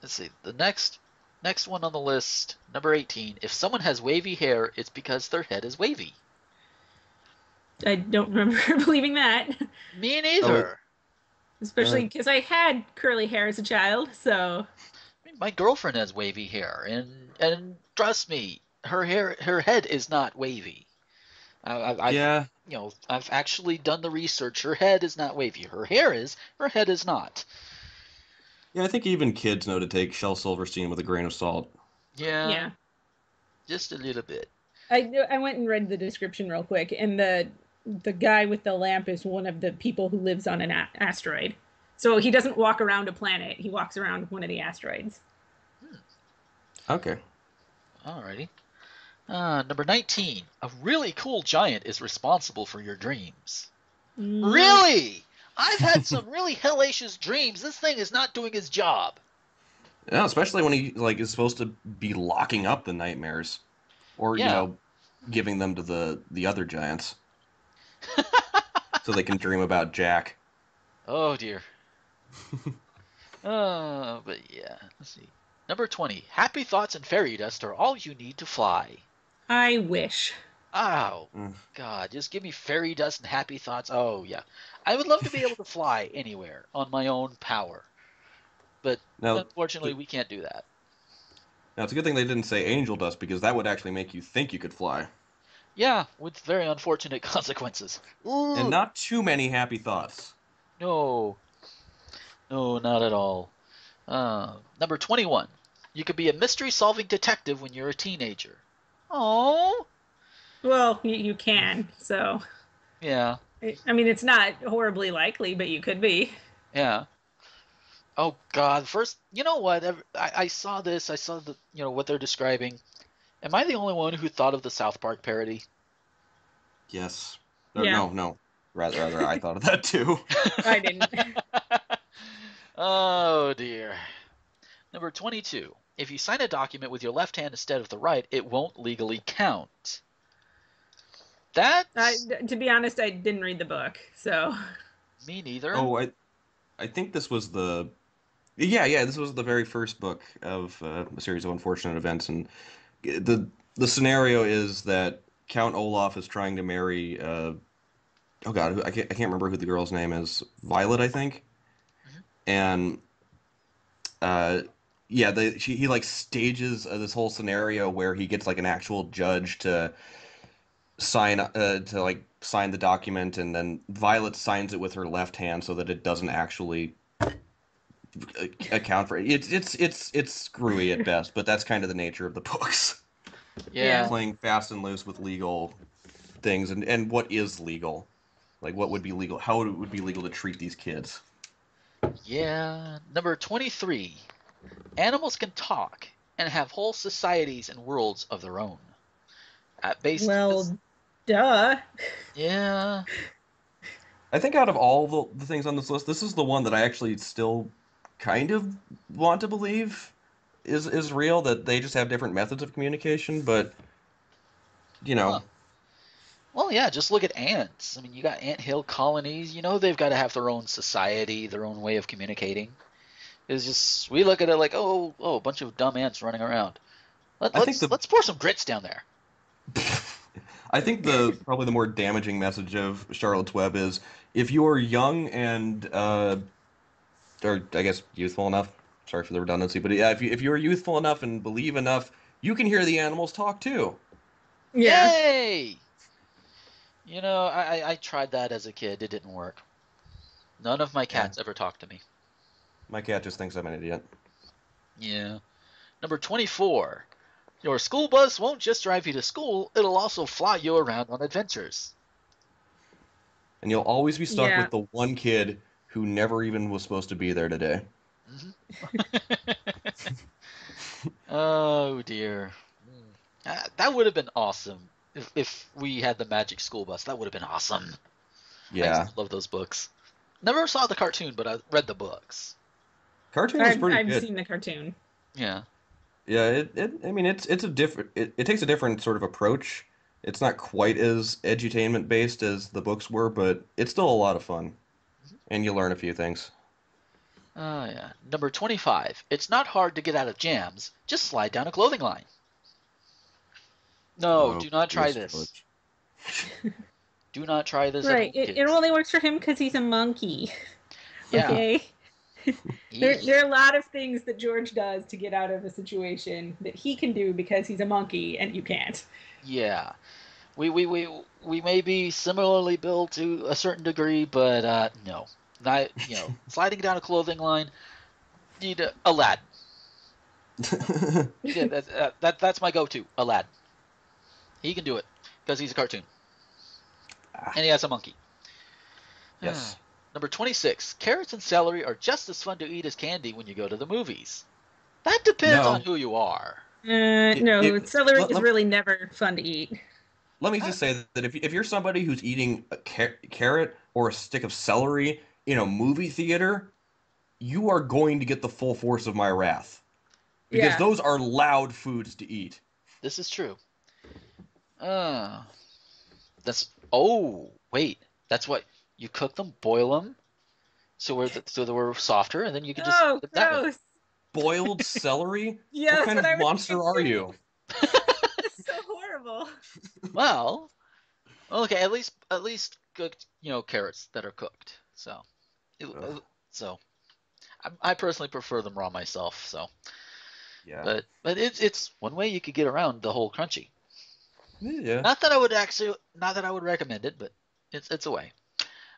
Speaker 2: let's see. The next next one on the list, number 18. If someone has wavy hair, it's because their head is wavy.
Speaker 3: I don't remember believing that,
Speaker 2: Me neither.
Speaker 3: especially because I had curly hair as a child. So
Speaker 2: I mean, my girlfriend has wavy hair, and and trust me, her hair, her head is not wavy. I, I, I
Speaker 4: yeah,
Speaker 2: you know, I've actually done the research. Her head is not wavy. Her hair is. Her head is not.
Speaker 4: Yeah, I think even kids know to take Shel Silverstein with a grain of salt.
Speaker 2: Yeah,
Speaker 3: yeah.
Speaker 2: just a little bit.
Speaker 3: I I went and read the description real quick, and the the guy with the lamp is one of the people who lives on an a- asteroid. So he doesn't walk around a planet; he walks around one of the asteroids. Hmm.
Speaker 4: Okay.
Speaker 2: Alrighty. Uh, number 19. A really cool giant is responsible for your dreams.
Speaker 3: Mm.
Speaker 2: Really? I've had some really hellacious dreams. This thing is not doing its job.
Speaker 4: Yeah, especially when he like is supposed to be locking up the nightmares, or you know, giving them to the the other giants, so they can dream about Jack.
Speaker 2: Oh dear. uh, but yeah, let's see. Number 20. Happy thoughts and fairy dust are all you need to fly.
Speaker 3: I wish.
Speaker 2: Oh,
Speaker 4: Mm.
Speaker 2: God, just give me fairy dust and happy thoughts. Oh, yeah. I would love to be able to fly anywhere on my own power. But
Speaker 4: Now,
Speaker 2: unfortunately, we can't do that.
Speaker 4: now it's a good thing they didn't say angel dust because that would actually make you think you could fly,
Speaker 2: Yeah, with very unfortunate consequences. Ooh,
Speaker 4: and not too many happy thoughts.
Speaker 2: no. No, not at all. Uh, number 21. You could be a mystery solving detective when you're a teenager. Oh,
Speaker 3: Well, you, you can. So,
Speaker 2: yeah.
Speaker 3: I I mean, it's not horribly likely, but you could be.
Speaker 2: Yeah. Oh God! First, you know what? I, I saw this. I saw the, you know, what they're describing. Am I the only one who thought of the South Park parody?
Speaker 4: Yes. Or,
Speaker 3: Yeah.
Speaker 4: No, no. Rather, rather, I thought of that too.
Speaker 3: I didn't.
Speaker 2: oh dear. Number twenty-two. If you sign a document with your left hand instead of the right, it won't legally count. That
Speaker 3: I, to be honest, I didn't read the book, so
Speaker 2: me neither.
Speaker 4: Oh, I, I think this was the, yeah, yeah, this was the very first book of uh, a series of unfortunate events, and the the scenario is that Count Olaf is trying to marry, uh, oh God, I can't, I can't remember who the girl's name is, Violet, I think, and, uh, yeah, the she, he like stages uh, this whole scenario where he gets like an actual judge to sign uh, to like sign the document and then Violet signs it with her left hand so that it doesn't actually uh, account for it. It's it's it's it's screwy at best, but that's kind of the nature of the books.
Speaker 2: yeah.
Speaker 4: Playing fast and loose with legal things and and what is legal? Like what would be legal? How would it would be legal to treat these kids?
Speaker 2: Yeah. Number 23. Animals can talk and have whole societies and worlds of their own. At base,
Speaker 3: well, duh.
Speaker 2: yeah.
Speaker 4: I think out of all the, the things on this list, this is the one that I actually still kind of want to believe is is real. That they just have different methods of communication, but you know,
Speaker 2: Huh. Well, yeah, just look at ants. I mean, you got ant hill colonies. You know they've got to have their own society, their own way of communicating. It's just we look at it like, oh, oh, a bunch of dumb ants running around. Let,
Speaker 4: I
Speaker 2: let's
Speaker 4: think the-
Speaker 2: let's pour some grits down there.
Speaker 4: I think the probably the more damaging message of Charlotte's Web is if you are young and uh, or I guess youthful enough. Sorry for the redundancy, but yeah, if you if you are youthful enough and believe enough, you can hear the animals talk too.
Speaker 3: Yeah.
Speaker 2: Yay! You know, I, I I tried that as a kid. It didn't work. None of my cats ever talked to me.
Speaker 4: My cat just thinks I'm an idiot.
Speaker 2: Yeah. Number 24. Your school bus won't just drive you to school, it'll also fly you around on adventures.
Speaker 4: And you'll always be stuck
Speaker 3: Yeah.
Speaker 4: with the one kid who never even was supposed to be there today.
Speaker 2: oh dear. Uh, that would have been awesome if, if we had the magic school bus. That would have been awesome.
Speaker 4: Yeah.
Speaker 2: just love those books. Never saw the cartoon, but I read the books.
Speaker 4: Cartoon was
Speaker 3: I've,
Speaker 4: pretty
Speaker 3: I've
Speaker 4: good.
Speaker 3: seen the cartoon.
Speaker 2: Yeah.
Speaker 4: Yeah, it, it I mean it's it's a different it, it takes a different sort of approach. It's not quite as edutainment based as the books were, but it's still a lot of fun. And you learn a few things.
Speaker 2: Oh yeah. Number 25. It's not hard to get out of jams. Just slide down a clothing line. No,
Speaker 4: Oh,
Speaker 2: do not try this. Do not try this.
Speaker 3: Right.
Speaker 2: at
Speaker 3: It, it only works for him because he's a monkey.
Speaker 2: Yeah.
Speaker 3: Okay. There, there are a lot of things that George does to get out of a situation that he can do because he's a monkey and you can't.
Speaker 2: Yeah, we we we we may be similarly built to a certain degree, but uh, no, not you know sliding down a clothing line. need uh, Aladdin. Yeah, that, uh, that that's my go-to. Aladdin. He can do it because he's a cartoon,
Speaker 4: Ah.
Speaker 2: and he has a monkey.
Speaker 4: yes.
Speaker 2: Number 26. Carrots and celery are just as fun to eat as candy when you go to the movies. That depends
Speaker 4: No.
Speaker 2: on who you are.
Speaker 3: Uh, no,
Speaker 4: it-
Speaker 3: celery
Speaker 4: let-
Speaker 3: is
Speaker 4: let-
Speaker 3: really never fun to eat.
Speaker 4: Let me just say that if, if you're somebody who's eating a car- carrot or a stick of celery in a movie theater, you are going to get the full force of my wrath. Because
Speaker 3: Yeah.
Speaker 4: those are loud foods to eat.
Speaker 2: This is true. Uh, that's oh wait, that's what you cook them, boil them, so we're so that we're softer, and then you can just
Speaker 3: oh,
Speaker 2: dip that
Speaker 3: gross.
Speaker 4: Boiled celery?
Speaker 3: Yeah,
Speaker 4: what kind
Speaker 3: that's
Speaker 4: of
Speaker 3: I was
Speaker 4: monster are you?
Speaker 3: It's so horrible.
Speaker 2: Well, okay, at least at least cooked, you know, carrots that are cooked. So, it-
Speaker 4: Ugh.
Speaker 2: Uh, so I, I personally prefer them raw myself. So,
Speaker 4: Yeah.
Speaker 2: but but it's it's one way you could get around the whole crunchy.
Speaker 4: yeah.
Speaker 2: Not that I would actually, not that I would recommend it, but it's it's a way.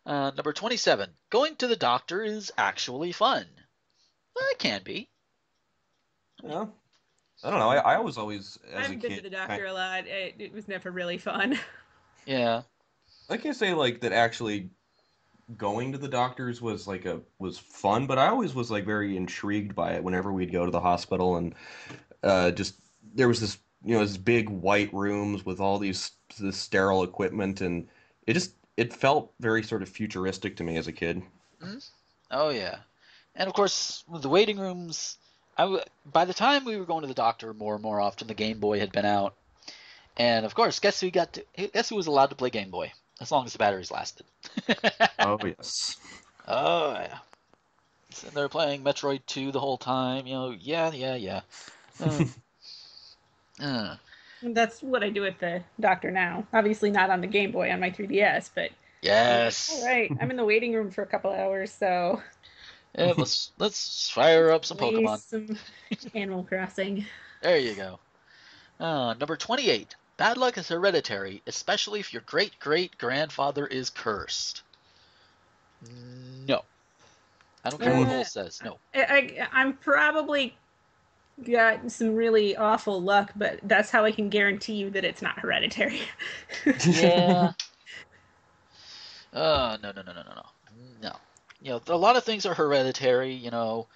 Speaker 2: Uh, number twenty-seven. Going to the doctor is actually fun. Well, it can be.
Speaker 4: Yeah. I don't know. I, I was always as
Speaker 3: I've
Speaker 4: a
Speaker 3: been
Speaker 4: kid.
Speaker 3: to the doctor a lot. It, it was never really fun.
Speaker 2: Yeah.
Speaker 4: I can't say like that actually going to the doctors was like a was fun, but I always was like very intrigued by it whenever we'd go to the hospital and uh just there was this you know this big white rooms with all these this sterile equipment and it just it felt very sort of futuristic to me as a kid.
Speaker 2: Oh yeah. And of course, with the waiting rooms. I w- by the time we were going to the doctor more and more often, the Game Boy had been out, and of course, guess who got to? Guess who was allowed to play Game Boy as long as the batteries lasted?
Speaker 4: Oh yes.
Speaker 2: Oh yeah. Sitting there playing Metroid 2 the whole time, you know, yeah, yeah, yeah. Uh, uh,
Speaker 3: That's what I do at the doctor now. Obviously not on the Game Boy on my 3DS, but
Speaker 2: yes.
Speaker 3: all right. I'm in the waiting room for a couple hours, so
Speaker 2: Yeah, let's let's fire up some Pokemon.
Speaker 3: some Animal Crossing.
Speaker 2: There you go. Uh, number 28. Bad luck is hereditary, especially if your great great grandfather is cursed. No. I don't care what
Speaker 3: Uh,
Speaker 2: Cole says. No.
Speaker 3: I, I, I'm probably got some really awful luck, but that's how I can guarantee you that it's not hereditary.
Speaker 2: Yeah. Uh, no, no, no, no, no, no. No. You know, a lot of things are hereditary, you know,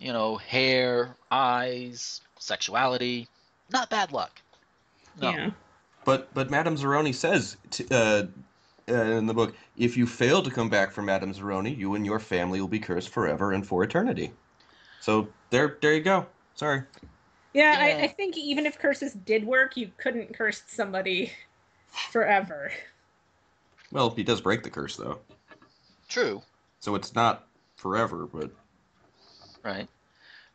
Speaker 2: you know, hair, eyes, sexuality. Not bad luck. No.
Speaker 3: Yeah.
Speaker 4: But but Madame Zeroni says t- uh, uh, in the book, if you fail to come back from Madame Zeroni, you and your family will be cursed forever and for eternity. So there there you go. Sorry.
Speaker 3: Yeah, I,
Speaker 2: Yeah.
Speaker 3: I think even if curses did work, you couldn't curse somebody forever.
Speaker 4: Well, he does break the curse though,
Speaker 2: True.
Speaker 4: so it's not forever. But
Speaker 2: Right.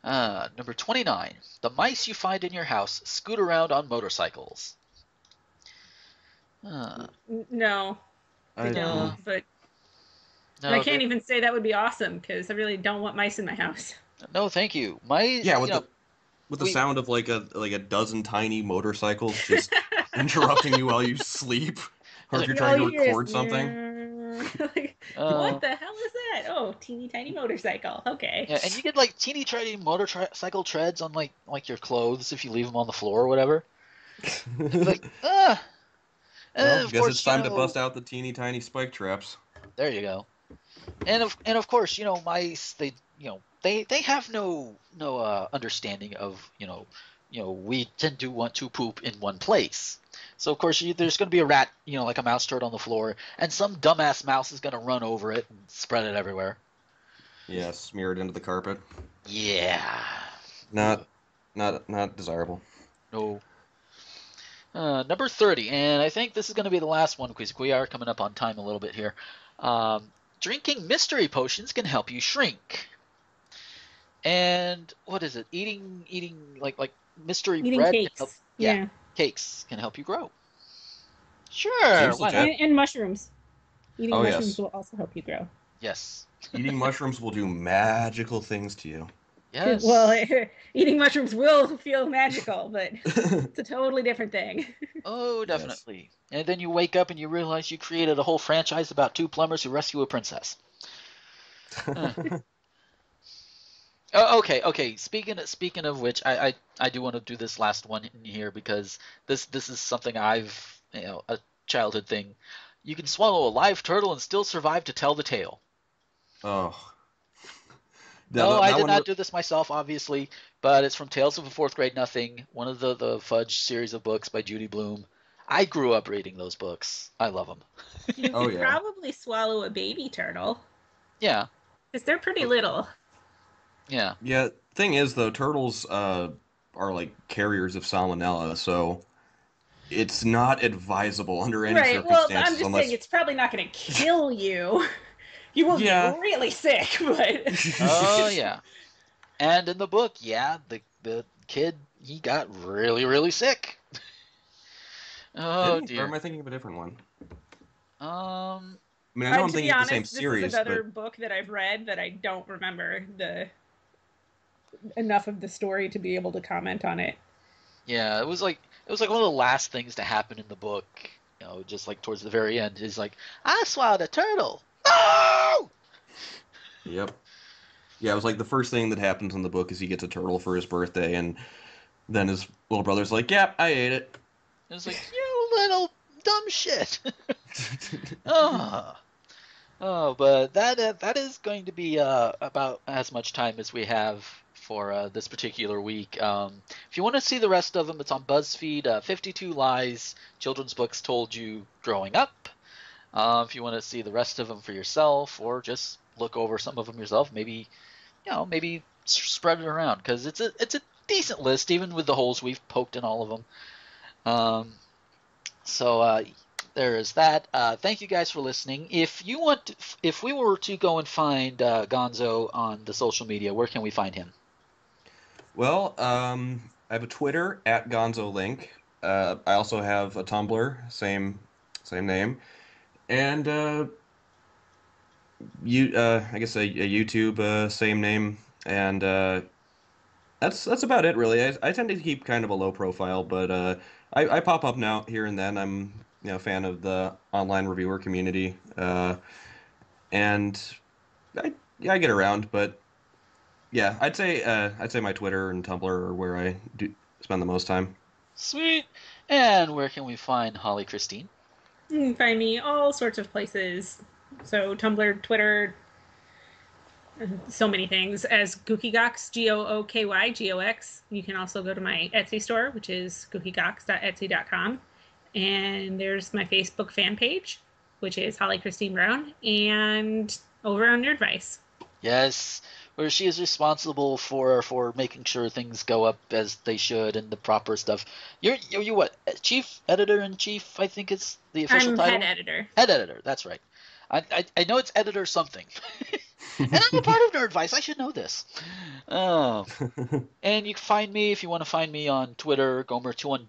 Speaker 2: Uh, number 29. The mice you find in your house scoot around on motorcycles. Uh,
Speaker 3: No,
Speaker 4: I
Speaker 3: I don't. But
Speaker 2: no,
Speaker 3: I can't
Speaker 2: they-
Speaker 3: even say that would be awesome because I really don't want mice in my house.
Speaker 2: No, thank you. My
Speaker 4: yeah, with
Speaker 2: you know,
Speaker 4: the with the
Speaker 2: we-
Speaker 4: sound of like a like a dozen tiny motorcycles just interrupting you while you sleep, or if you're trying to
Speaker 3: All you
Speaker 4: record something.
Speaker 3: like,
Speaker 2: uh,
Speaker 3: what the hell is that? Oh, teeny tiny motorcycle. Okay.
Speaker 2: Yeah, and you get like teeny tiny motorcycle treads on like like your clothes if you leave them on the floor or whatever. Like ah. And
Speaker 4: well,
Speaker 2: of
Speaker 4: guess
Speaker 2: course,
Speaker 4: it's time
Speaker 2: you
Speaker 4: to bust out the teeny tiny spike traps.
Speaker 2: There you go. And of and of course, you know, mice they you know they they have no no uh, understanding of you know you know we tend to want to poop in one place. So of course you, there's going to be a rat, you know, like a mouse turd on the floor, and some dumbass mouse is going to run over it and spread it everywhere.
Speaker 4: Yeah, smear it into the carpet.
Speaker 2: Yeah.
Speaker 4: Not not not desirable.
Speaker 2: No. Uh, number 30, and I think this is going to be the last one because we are coming up on time a little bit here. Um, drinking mystery potions can help you shrink. And what is it? Eating eating like like mystery
Speaker 3: Eating
Speaker 2: bread can
Speaker 3: cakes.
Speaker 2: help,
Speaker 3: yeah.
Speaker 2: yeah. cakes can help you grow. Sure, why not?
Speaker 3: And, and mushrooms. Eating
Speaker 4: Oh,
Speaker 3: mushrooms
Speaker 4: yes.
Speaker 3: will also help you grow.
Speaker 2: Yes.
Speaker 4: Eating mushrooms will do magical things to you.
Speaker 2: Yes.
Speaker 3: Well, eating mushrooms will feel magical, but it's a totally different thing.
Speaker 2: oh,
Speaker 4: Yes.
Speaker 2: definitely. And then you wake up and you realize you created a whole franchise about two plumbers who rescue a princess. Oh, okay, okay. Speaking of, speaking of which, I, I I do want to do this last one in here because this this is something I've you know a childhood thing. You can swallow a live turtle and still survive to tell the tale.
Speaker 4: Oh.
Speaker 2: No,
Speaker 4: That-
Speaker 2: I
Speaker 4: that
Speaker 2: did not
Speaker 4: re-
Speaker 2: do this myself, obviously, but it's from Tales of a Fourth Grade Nothing, one of the the Fudge series of books by Judy Blume. I grew up reading those books. I love them.
Speaker 3: You
Speaker 4: Oh,
Speaker 3: could
Speaker 4: yeah.
Speaker 3: probably swallow a baby turtle
Speaker 2: Yeah,
Speaker 3: because they're pretty little.
Speaker 2: Yeah.
Speaker 4: Yeah, thing is though, turtles uh, are like carriers of salmonella, so it's not advisable under any
Speaker 3: Right. Well, I'm just
Speaker 4: unless
Speaker 3: saying it's probably not going to kill you. You will
Speaker 4: Yeah.
Speaker 3: be really sick, but
Speaker 2: Oh yeah. And in the book, yeah, the the kid he got really really sick. oh
Speaker 4: Didn't he? Or am. I thinking of a different one?
Speaker 2: Um.
Speaker 4: I mean, I know I'm thinking
Speaker 3: be
Speaker 4: of
Speaker 3: honest,
Speaker 4: the same
Speaker 3: this
Speaker 4: series,
Speaker 3: is another
Speaker 4: but
Speaker 3: book that I've read that I don't remember the enough of the story to be able to comment on it.
Speaker 2: Yeah, it was like it was like one of the last things to happen in the book. You know, just like towards the very end, is like I swallowed a turtle. No!
Speaker 4: yep. Yeah, it was like the first thing that happens in the book is he gets a turtle for his birthday, and then his little brother's like, "Yep, I ate it."
Speaker 2: It was like you little dumb shit. oh. oh, but that uh, that is going to be uh, about as much time as we have for uh, this particular week. Um, if you want to see the rest of them, it's on BuzzFeed. Uh, 52 Lies Children's Books Told You Growing Up. Uh, if you want to see the rest of them for yourself, or just look over some of them yourself, maybe you know maybe spread it around because it's a it's a decent list, even with the holes we've poked in all of them. Um, so uh, there is that. Uh, thank you guys for listening. If you want, to, if we were to go and find uh, Gonzo on the social media, where can we find him?
Speaker 4: Well, um, I have a Twitter at Gonzo Link. Uh, I also have a Tumblr, same same name, and uh, you uh, I guess a, a YouTube, uh, same name, and uh, that's that's about it really. I, I tend to keep kind of a low profile, but uh, I, I pop up now here and then. I'm you know a fan of the online reviewer community, and I yeah I get around, but yeah, I'd say uh, I'd say my Twitter and Tumblr are where I do spend the most time.
Speaker 2: Sweet. And where can we find Holly Christine?
Speaker 3: You can find me all sorts of places. So Tumblr, Twitter, so many things as Gooky Gox, G O O K Y G O X. You can also go to my Etsy store, which is gookygox.etsy.com. And there's my Facebook fan page, which is Holly Christine Brown, and over on Nerdvice.
Speaker 2: Yes, where she is responsible for for making sure things go up as they should and the proper stuff. You're you're, you what? Chief editor in chief, I think it's the official
Speaker 3: I'm
Speaker 2: title.
Speaker 3: head editor.
Speaker 2: Head editor, that's right. I, I, I know it's editor something. and I'm a part of Nerdvice. I should know this. Oh. And you can find me if you want to find me on Twitter, Gomer21XX,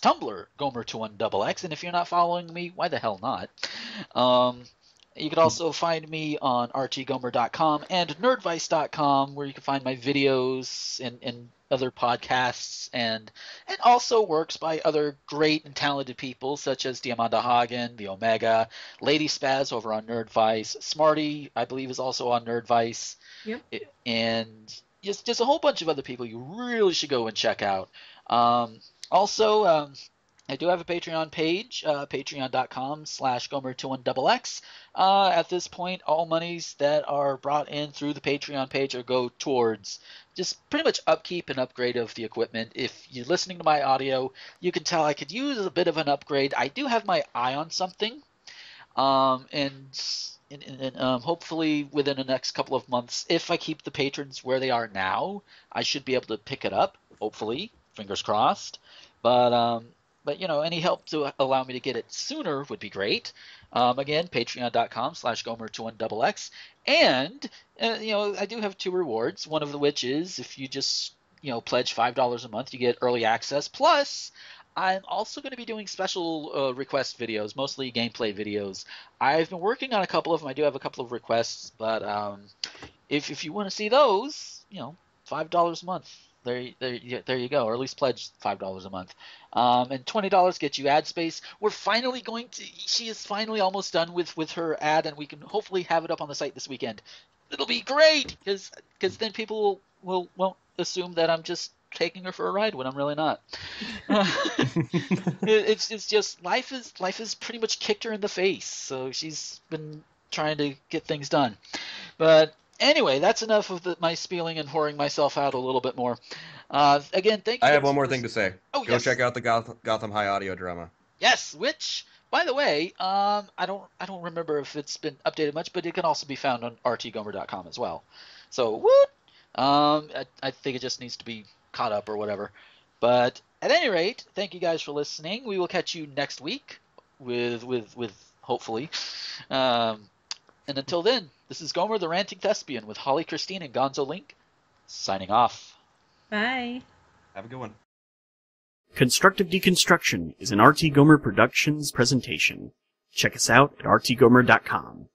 Speaker 2: Tumblr, Gomer21XX. And if you're not following me, why the hell not? Um, you can also find me on rtgomer.com and nerdvice.com, where you can find my videos and, and other podcasts and and also works by other great and talented people such as Diamanda Hagan, the Omega, Lady Spaz over on Nerdvice, Smarty I believe is also on Nerdvice,
Speaker 3: Yep.
Speaker 2: And just just a whole bunch of other people you really should go and check out. Um, also, um, I do have a Patreon page, uh, patreon.com slash gomer21xx. Uh, at this point, all monies that are brought in through the Patreon page are go towards just pretty much upkeep and upgrade of the equipment. If you're listening to my audio, you can tell I could use a bit of an upgrade. I do have my eye on something, um, and, and, and um, hopefully within the next couple of months, if I keep the patrons where they are now, I should be able to pick it up. Hopefully, fingers crossed. But um, but you know, any help to allow me to get it sooner would be great. Um, again, patreon.com slash gomer21xx. And, uh, you know, I do have two rewards, one of which is if you just, you know, pledge $5 a month, you get early access. Plus, I'm also going to be doing special uh, request videos, mostly gameplay videos. I've been working on a couple of them. I do have a couple of requests, but um, if, if you want to see those, you know, $5 a month. There, there, there you go. Or at least pledge five dollars a month. Um, and twenty dollars gets you ad space. We're finally going to. She is finally almost done with with her ad, and we can hopefully have it up on the site this weekend. It'll be great because because then people will will won't assume that I'm just taking her for a ride when I'm really not. it's it's just life is life has pretty much kicked her in the face, so she's been trying to get things done. But anyway, that's enough of the, my spieling and whoring myself out a little bit more. Uh, again, thank you.
Speaker 4: I have one more thing to say.
Speaker 2: Oh,
Speaker 4: Go
Speaker 2: yes.
Speaker 4: check out the Gotham, Gotham High audio drama.
Speaker 2: Yes, which by the way, um, I don't I don't remember if it's been updated much, but it can also be found on rtgomer.com as well. So woot! Um, I, I think it just needs to be caught up or whatever. But at any rate, thank you guys for listening. We will catch you next week with with with hopefully. Um, and until then, this is Gomer the Ranting Thespian with Holly Christine and Gonzo Link, signing off.
Speaker 3: Bye.
Speaker 4: Have a good one.
Speaker 1: Constructive Deconstruction is an RT Gomer Productions presentation. Check us out at rtgomer.com.